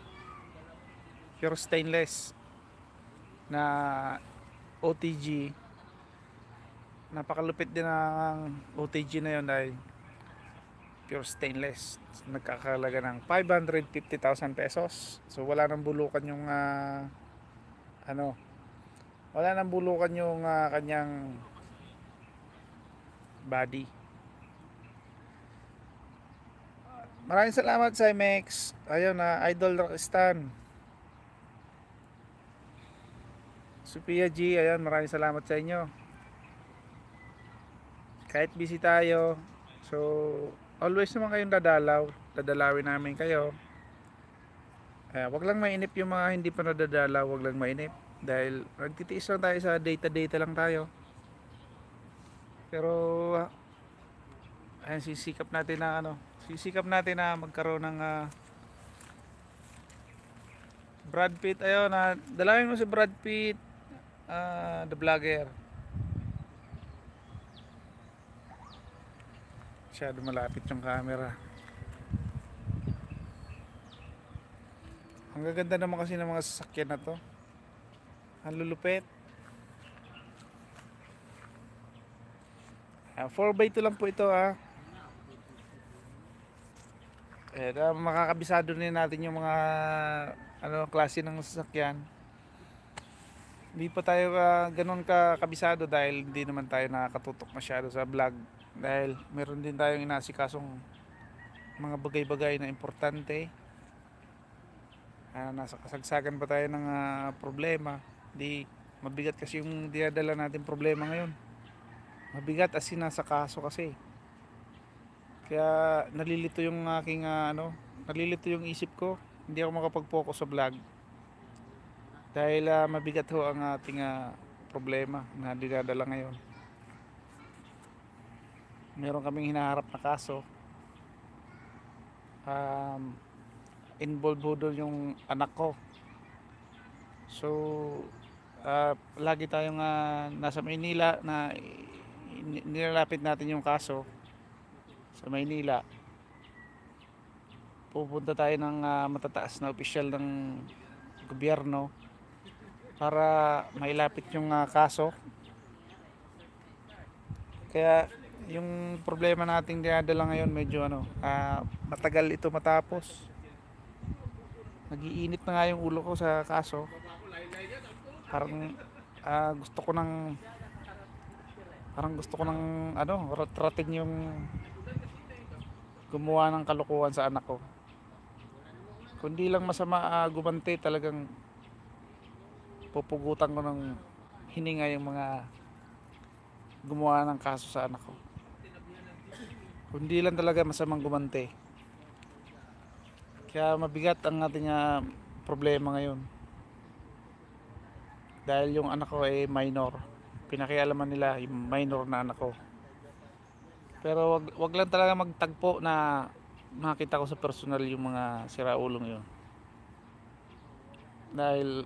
pure stainless na OTG napakalupit din ang OTG na yun dahil pure stainless. Nagkakalaga ng 550,000 pesos. So wala nang bulukan yung ah, ano wala nang bulukan yung ah, kanyang body maraming salamat sa MX ayun na Idol Rockstan. Sophia G ayun maraming salamat sa inyo. Kahit busy tayo so always naman kayong dadalaw. Dadalawin namin kayo. Eh, wag lang mainip yung mga hindi pa nadadalaw wag lang mainip. Dahil nagtitiis lang tayo sa data data lang tayo. Pero ayan sisikap natin na ano sisikap natin na magkaroon ng ah, Brad Pitt ayun na dalawin mo si Brad Pitt ah, the vlogger Masyado malapit yung camera. Ang gaganda naman kasi ng mga sasakyan na to. Ang lulupit. Ah, 4x2 lang po ito ah. Eh, na makakabisado din natin yung mga ano klase ng sasakyan. Hindi pa tayo ah, ganun ka kabisado dahil hindi naman tayo nakakatutok masyado sa vlog. Dahil meron din tayong inasikasong mga bagay-bagay na importante. Ah, nasa kasagsagan pa tayo ng ah, problema. Di mabigat kasi yung dinadala natin problema ngayon. Mabigat as in nasa kaso kasi kaya nalilito yung aking ah, ano nalilito yung isip ko. Hindi ako makapag-focus sa vlog. Dahil ah, mabigat ho ang ating ah, problema na dinadala ngayon. Meron kaming hinaharap na kaso. Um, involved ho doon yung anak ko. So ah, lagi tayong ah, nasa Maynila na nilalapit natin yung kaso sa Maynila pupunta tayo ng ah, matataas na opisyal ng gobyerno para mailapit yung ah, kaso kaya yung problema nating dinadala ngayon medyo ano, ah, matagal ito matapos. Nagiinit na nga yung ulo ko sa kaso. Parang ah, gusto ko ng parang gusto ko ng ano, ratratin yung gumawa ng kalokohan sa anak ko. Kundi lang masama ah, gumante talagang pupugutan ko ng hininga yung mga gumawa ng kaso sa anak ko. Kundi lang talaga masamang gumante. Kaya mabigat ang ating ah, problema ngayon. Dahil yung anak ko ay minor. Pinakialaman nila yung minor na anak ko. Pero wag, wag lang talaga magtagpo na makita ko sa personal yung mga siraulong yun. Dahil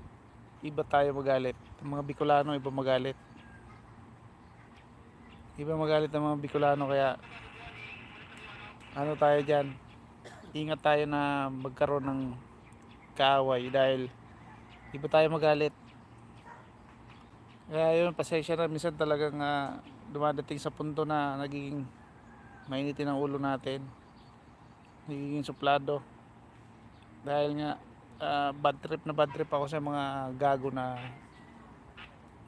iba tayo magalit. Ang mga Bicolano iba magalit. Iba magalit ang mga Bicolano kaya ano tayo dyan ingat tayo na magkaroon ng kaaway dahil iba tayo magalit kaya yun pasensya na minsan talagang ah, dumadating sa punto na nagiging mainitin ang ulo natin nagiging suplado dahil nga ah, bad trip na bad trip ako sa mga gago na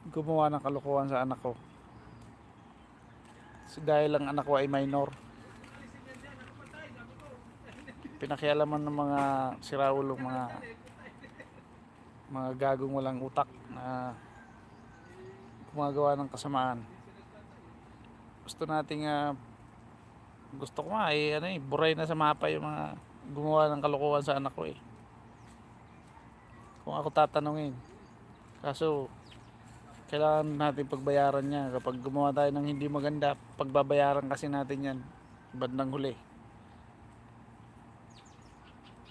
gumawa ng kalokohan sa anak ko. So, dahil lang anak ko ay minor. Pinakialaman ng mga siraulong mga mga gagong walang utak na gumagawa ng kasamaan. Gusto nating ah, gusto ko nga eh, ano eh, buray na sa mapa yung mga gumawa ng kalokohan sa anak ko eh. Kung ako tatanungin. Kaso, kailangan natin pagbayaran niya. Kapag gumawa tayo ng hindi maganda, pagbabayaran kasi natin yan. Bandang huli.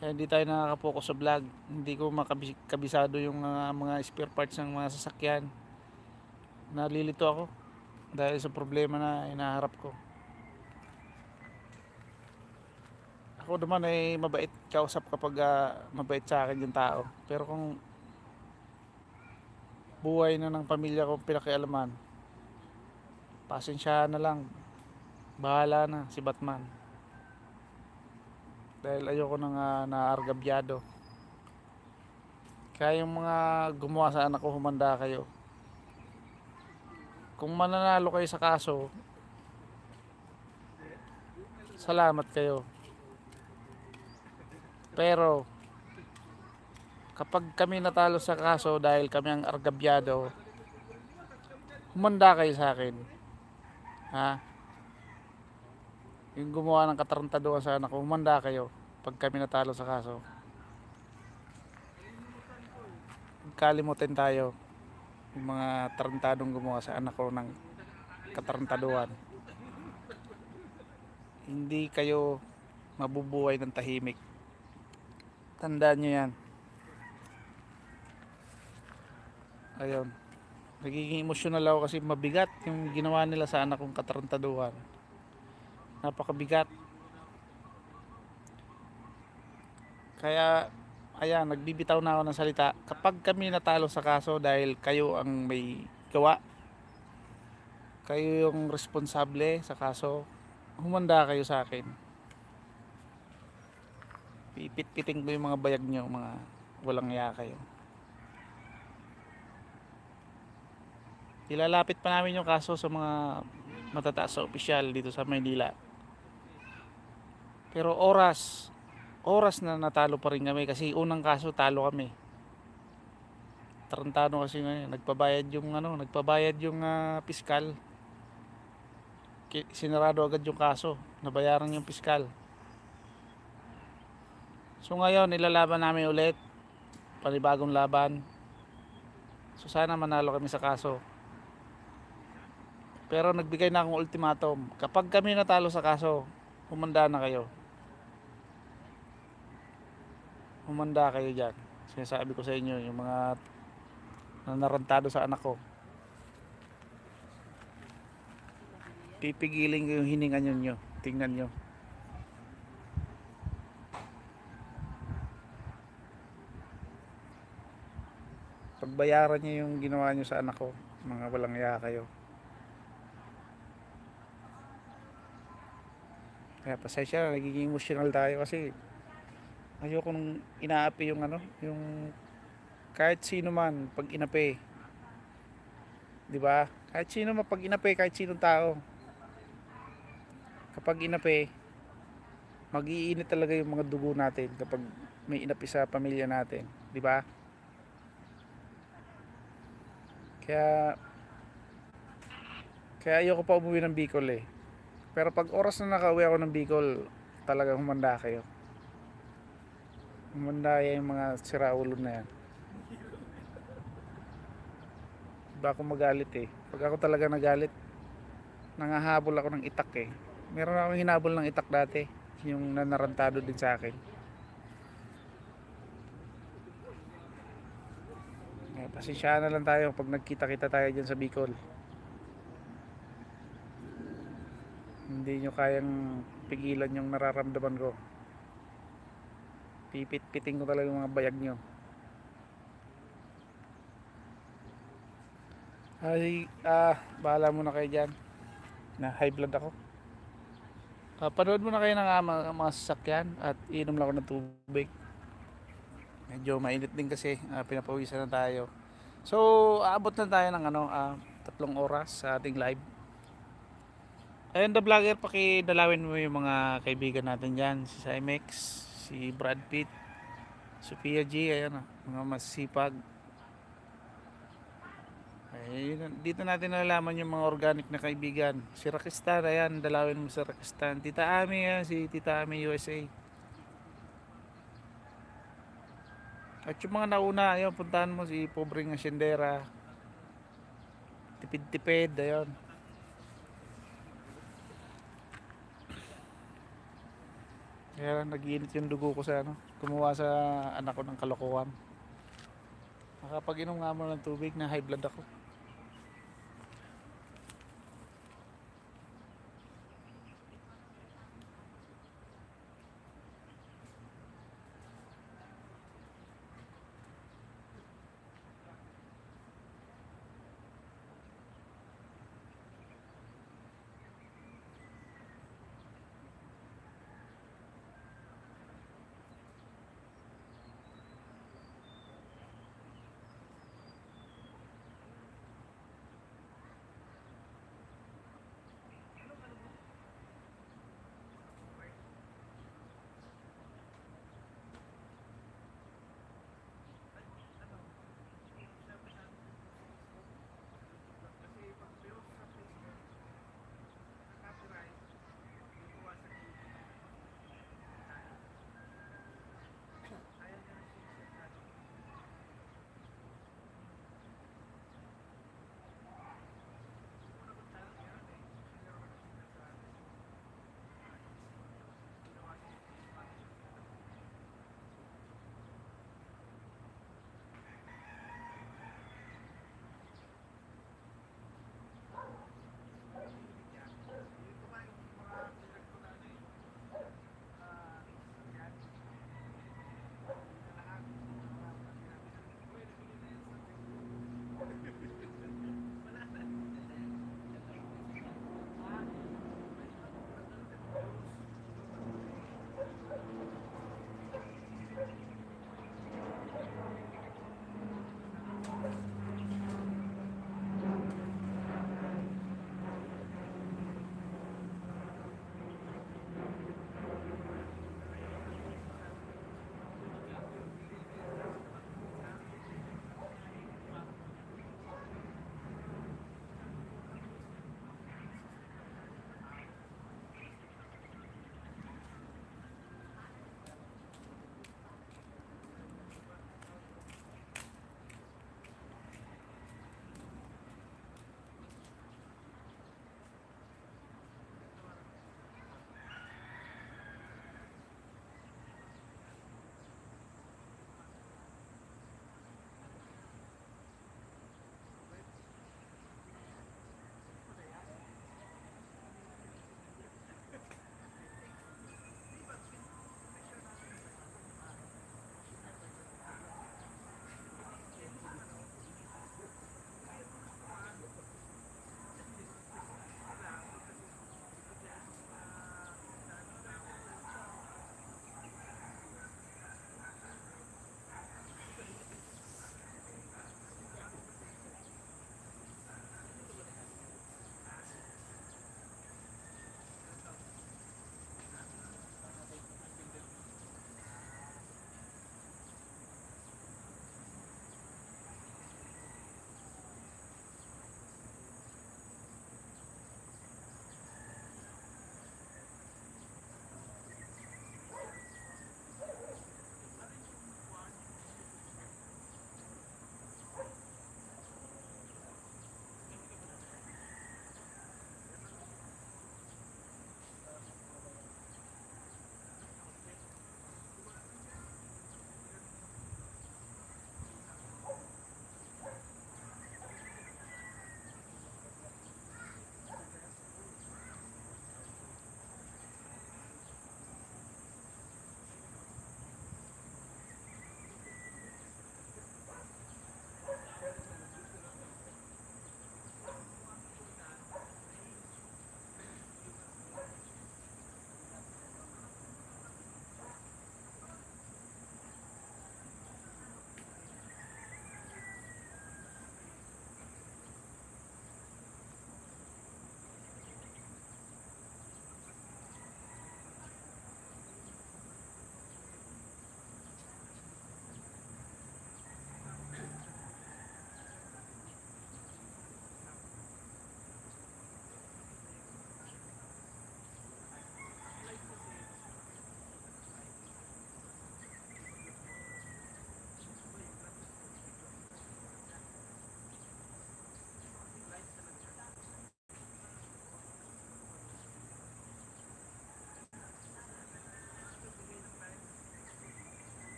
Kaya hindi tayo nakakapokus sa vlog. Hindi ko makabisado yung ah, mga spare parts ng mga sasakyan. Nalilito ako dahil sa problema na inaharap ko. Ako naman ay mabait kausap kapag ah, mabait sa akin yung tao. Pero kung buhay na ng pamilya ko pinakialaman, pasensyahan na lang. Bahala na si Batman. Dahil ayoko nang uh, naargabyado. Kaya yung mga gumawa sa anak ko, humanda kayo. Kung mananalo kayo sa kaso, salamat kayo. Pero, kapag kami natalo sa kaso dahil kami ang argabyado, humanda kayo sa akin. Ha? Yung gumawa ng katarantaduhan sa anak humanda kayo pag kami natalo sa kaso. Kalimutin tayo yung mga tarantadong gumawa sa anak ko ng katarantaduhan. Hindi kayo mabubuhay ng tahimik. Tandaan nyo yan. Ayun. Nagiging emosyonal ako kasi mabigat yung ginawa nila sa anak kong katarantaduhan. Napakabigat. Kaya, ayan, nagbibitaw na ako ng salita. Kapag kami natalo sa kaso dahil kayo ang may gawa, kayo yung responsable sa kaso, humanda kayo sa akin. Pipit-piting ko yung mga bayag nyo, mga walang iya kayo. Ilalapit pa namin yung kaso sa mga matataas sa opisyal dito sa Maynila. Pero oras, oras na natalo pa rin kami kasi unang kaso talo kami. Tarantado kasi ngayon, nagpabayad yung ano, nagpabayad yung ah, piskal. Sinarado agad yung kaso, nabayaran yung piskal. So ngayon, ilalaban namin ulit. Panibagong laban. So sana manalo kami sa kaso. Pero nagbigay na akong ultimatum. Kapag kami natalo sa kaso, humanda na kayo. Humanda kayo dyan. Sinasabi ko sa inyo, yung mga nanarantado sa anak ko. Pipigilin ko yung hininga nyo. Tingnan nyo. Pagbayaran nyo yung ginawa nyo sa anak ko, mga walang iya kayo. Kaya pasensya na, nagiging emotional tayo kasi ayoko nung inaapi yung ano, yung kahit sino man pag inapi. 'Di ba? Kahit sino man pag inapi, kahit sinong tao. Kapag inapi, mag-iinit talaga yung mga dugo natin kapag may inapi sa pamilya natin, 'di ba? Kaya kaya ayoko pa umuwi ng Bicol eh. Pero pag oras na nakauwi ako ng Bicol, talagang humanda kayo. Humanda yung mga siraulo na yan. Iba ako magalit eh. Pag ako talaga nagalit, nangahabol ako ng itak eh. Meron akong hinabol ng itak dati. Yung nanarantado din sa akin. Eh, pasensyahan na lang tayo pag nagkita-kita tayo dyan sa Bicol. hindi nyo kayang pigilan yung nararamdaman ko. Pipit-piting ko talaga yung mga bayag nyo. Ay ah bahala muna kayo dyan. Na high blood ako. Ah, panood muna kayo ng ah, mga, mga sasakyan at inom lang ako ng tubig. Medyo mainit din kasi. Ah, pinapawisan na tayo So, aabot na tayo ng ano, ah, tatlong oras sa ating live. Ayun, the vlogger, pakidalawin mo yung mga kaibigan natin dyan. Si Cymex, si Brad Pitt, Sophia G, ayan ah, mga masipag. Ay, yun, dito natin nalalaman yung mga organic na kaibigan. Si Rakistan, ayan, dalawin mo si Rakistan. Tita Ami, ayan, si Tita Ami USA. At yung mga nauna, ayun, puntahan mo si Pobreng Asyendera. Tipid-tipid, ayun. Kaya nag-iinit yung dugo ko sa ano, kumuha sa anak ko ng kalokohan. Makapag-inom nga mo ng tubig na high blood ako.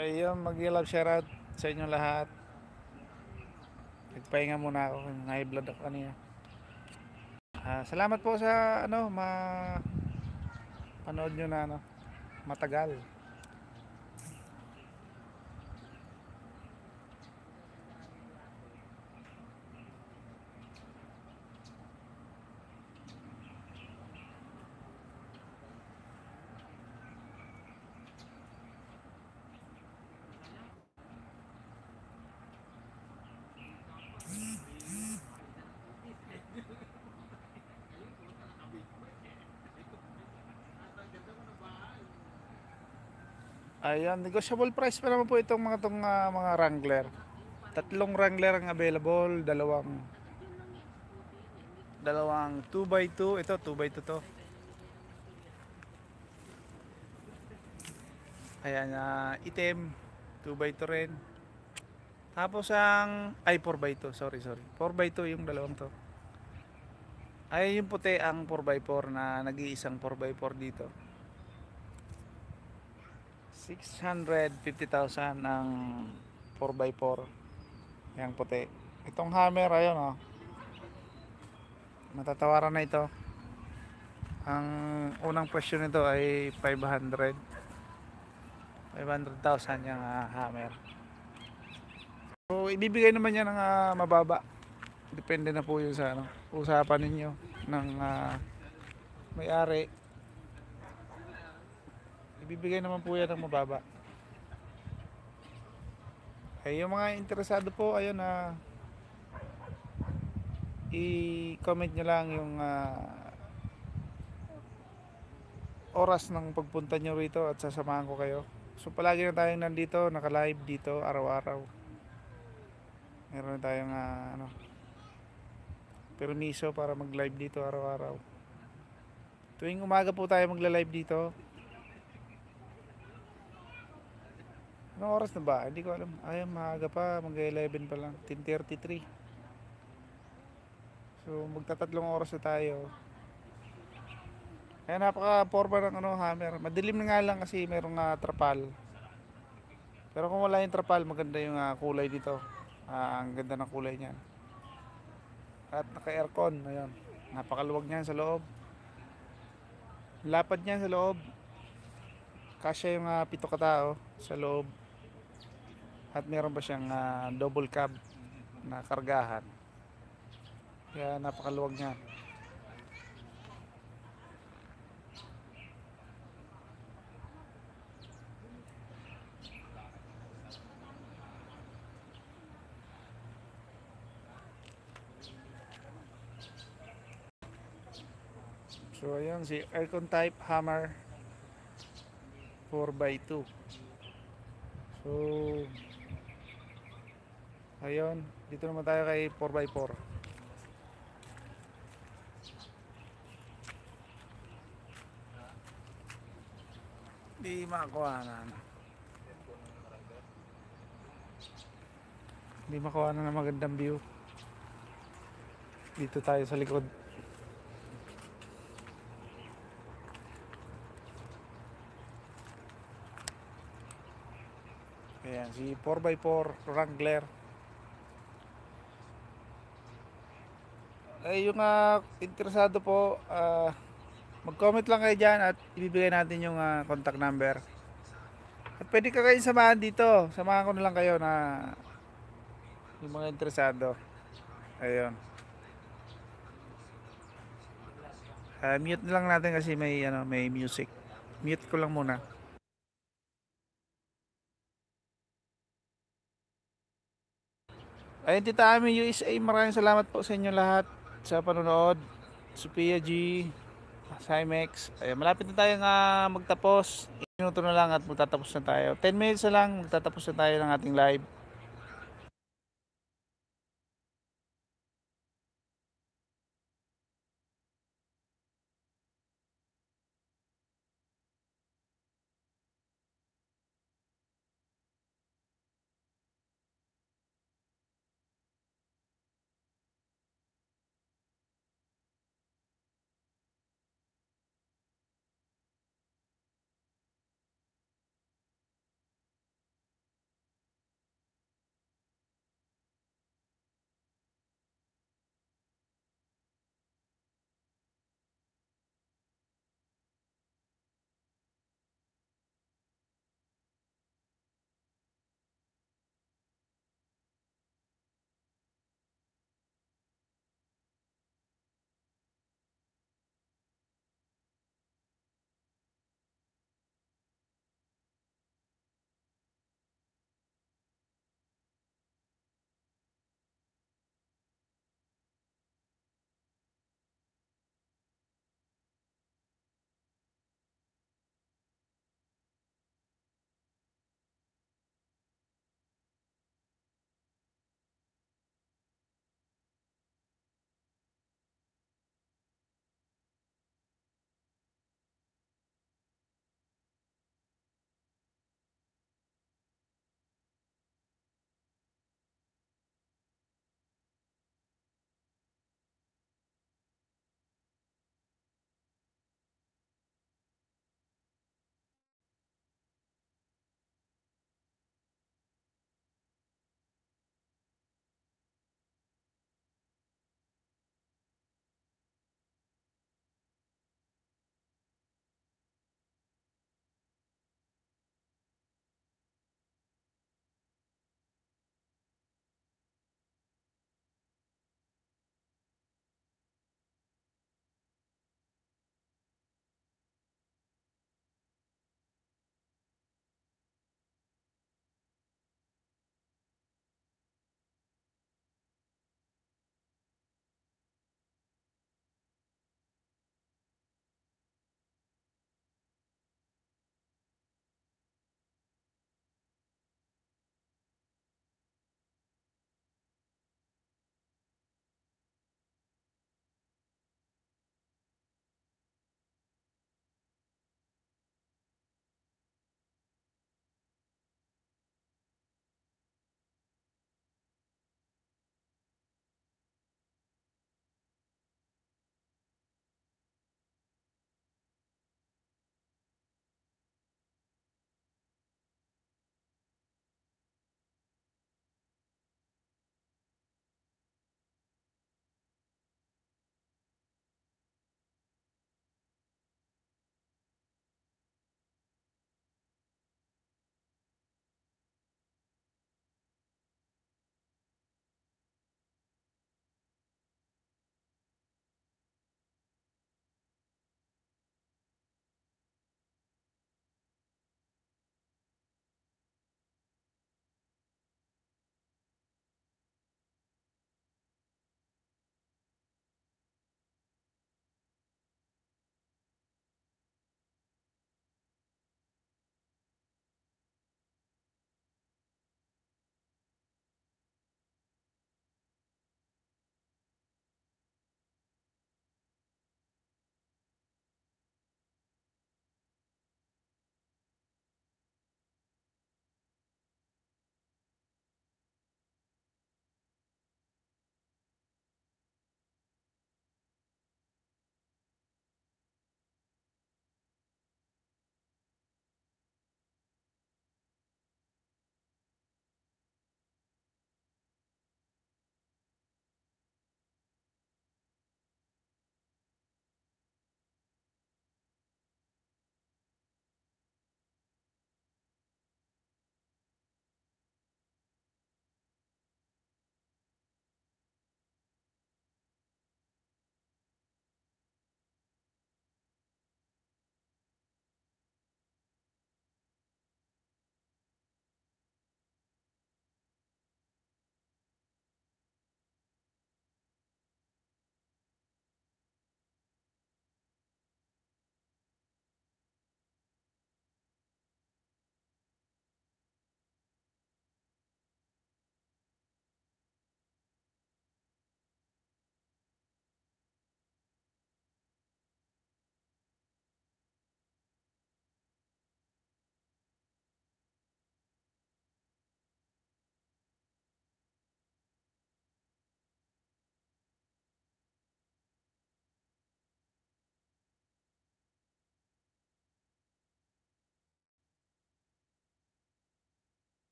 Ayun, mag-love shoutout sa inyo lahat. Nagpahinga muna ako, high blood ako kanina. Ah, salamat po sa ano, ma panood nyo na ano, matagal. Ayan, negotiable price pa naman po itong mga tong ah, mga Wrangler. Tatlong Wrangler ang available, dalawang dalawang 2x2, ito 2x2 to. Ayan, ah, itim, 2x2 rin. Tapos ang, ay 4x2, sorry, sorry. 4x2 yung dalawang to. Ay yung puti ang 4x4 na nag-iisang 4x4 dito. 650,000 ang 4x4 yung puti. Itong hammer ayun oh. Matatawaran na ito. Ang unang presyo nito ay 500 500,000 yung ah, hammer. So ibibigay naman niya ng ah, mababa. Depende na po yun sa ano, usapan ninyo ng ah, may-ari ibibigay naman po yan ng mababa. Ay yung mga interesado po ayun na i-comment nyo lang yung ah, oras ng pagpunta nyo rito at sasamahan ko kayo. So palagi na tayong nandito naka live dito araw-araw. Meron tayong ah, ano permiso para mag live dito araw-araw. Tuwing umaga po tayo magla live dito Anong oras na ba? Hindi ko alam. Ay, maaga pa. Mag-11 pa lang. 10.33. So, magtatatlong oras na tayo. Kaya napaka-forma ng ano, hammer. Madilim na nga lang kasi merong uh, trapal. Pero kung wala yung trapal, maganda yung ah, kulay dito. Ah, ang ganda ng kulay niyan. At naka-aircon. Ayun. Napakaluwag niyan sa loob. Lapad niyan sa loob. Kasya yung uh, pito katao sa loob. At meron pa siyang ah, double cab na kargahan. Kaya napakaluwag niya. So ayun si aircon type hammer 4x2. So ayun, dito naman tayo kay 4x4. Di makuha na. ano. Di makuha na ng magandang view. Dito tayo sa likod. Ayan, si 4x4 Wrangler. Ay, yung ah, interesado po, ah, mag-comment lang kayo dyan at ibibigay natin yung ah, contact number. At pwede ka kayong samahan dito. Samahan ko na lang kayo na yung mga interesado. Ayun. Ah, mute na lang natin kasi may ano, may music. Mute ko lang muna. Ayun, Tita Ami USA, maraming salamat po sa inyo lahat sa panonood. Sophia G, Cymex. Ayun, malapit na tayo nga magtapos. Minuto na lang at magtatapos na tayo. 10 minutes na lang, magtatapos na tayo ng ating live.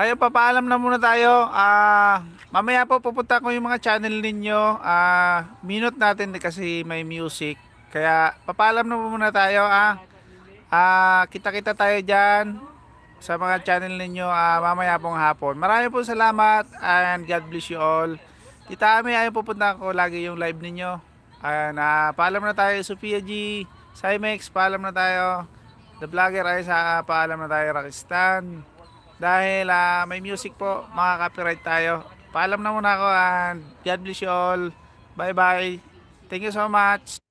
Ayun, papaalam na muna tayo. Ah, mamaya po pupunta ko yung mga channel ninyo. Ah, minute natin kasi may music. Kaya papaalam na muna tayo. Ah, ah kita-kita tayo diyan sa mga channel ninyo ah, mamaya pong hapon. Maraming po salamat and God bless you all. Tita Ami, ayun pupunta ko lagi yung live ninyo. Ayan, ah, paalam na tayo Sophia G, Cymex, paalam na tayo. The Vlogger ay sa paalam na tayo Rakistan. Dahil ah, may music po, makaka-copyright tayo. Paalam na muna ako and God bless you all. Bye bye. Thank you so much.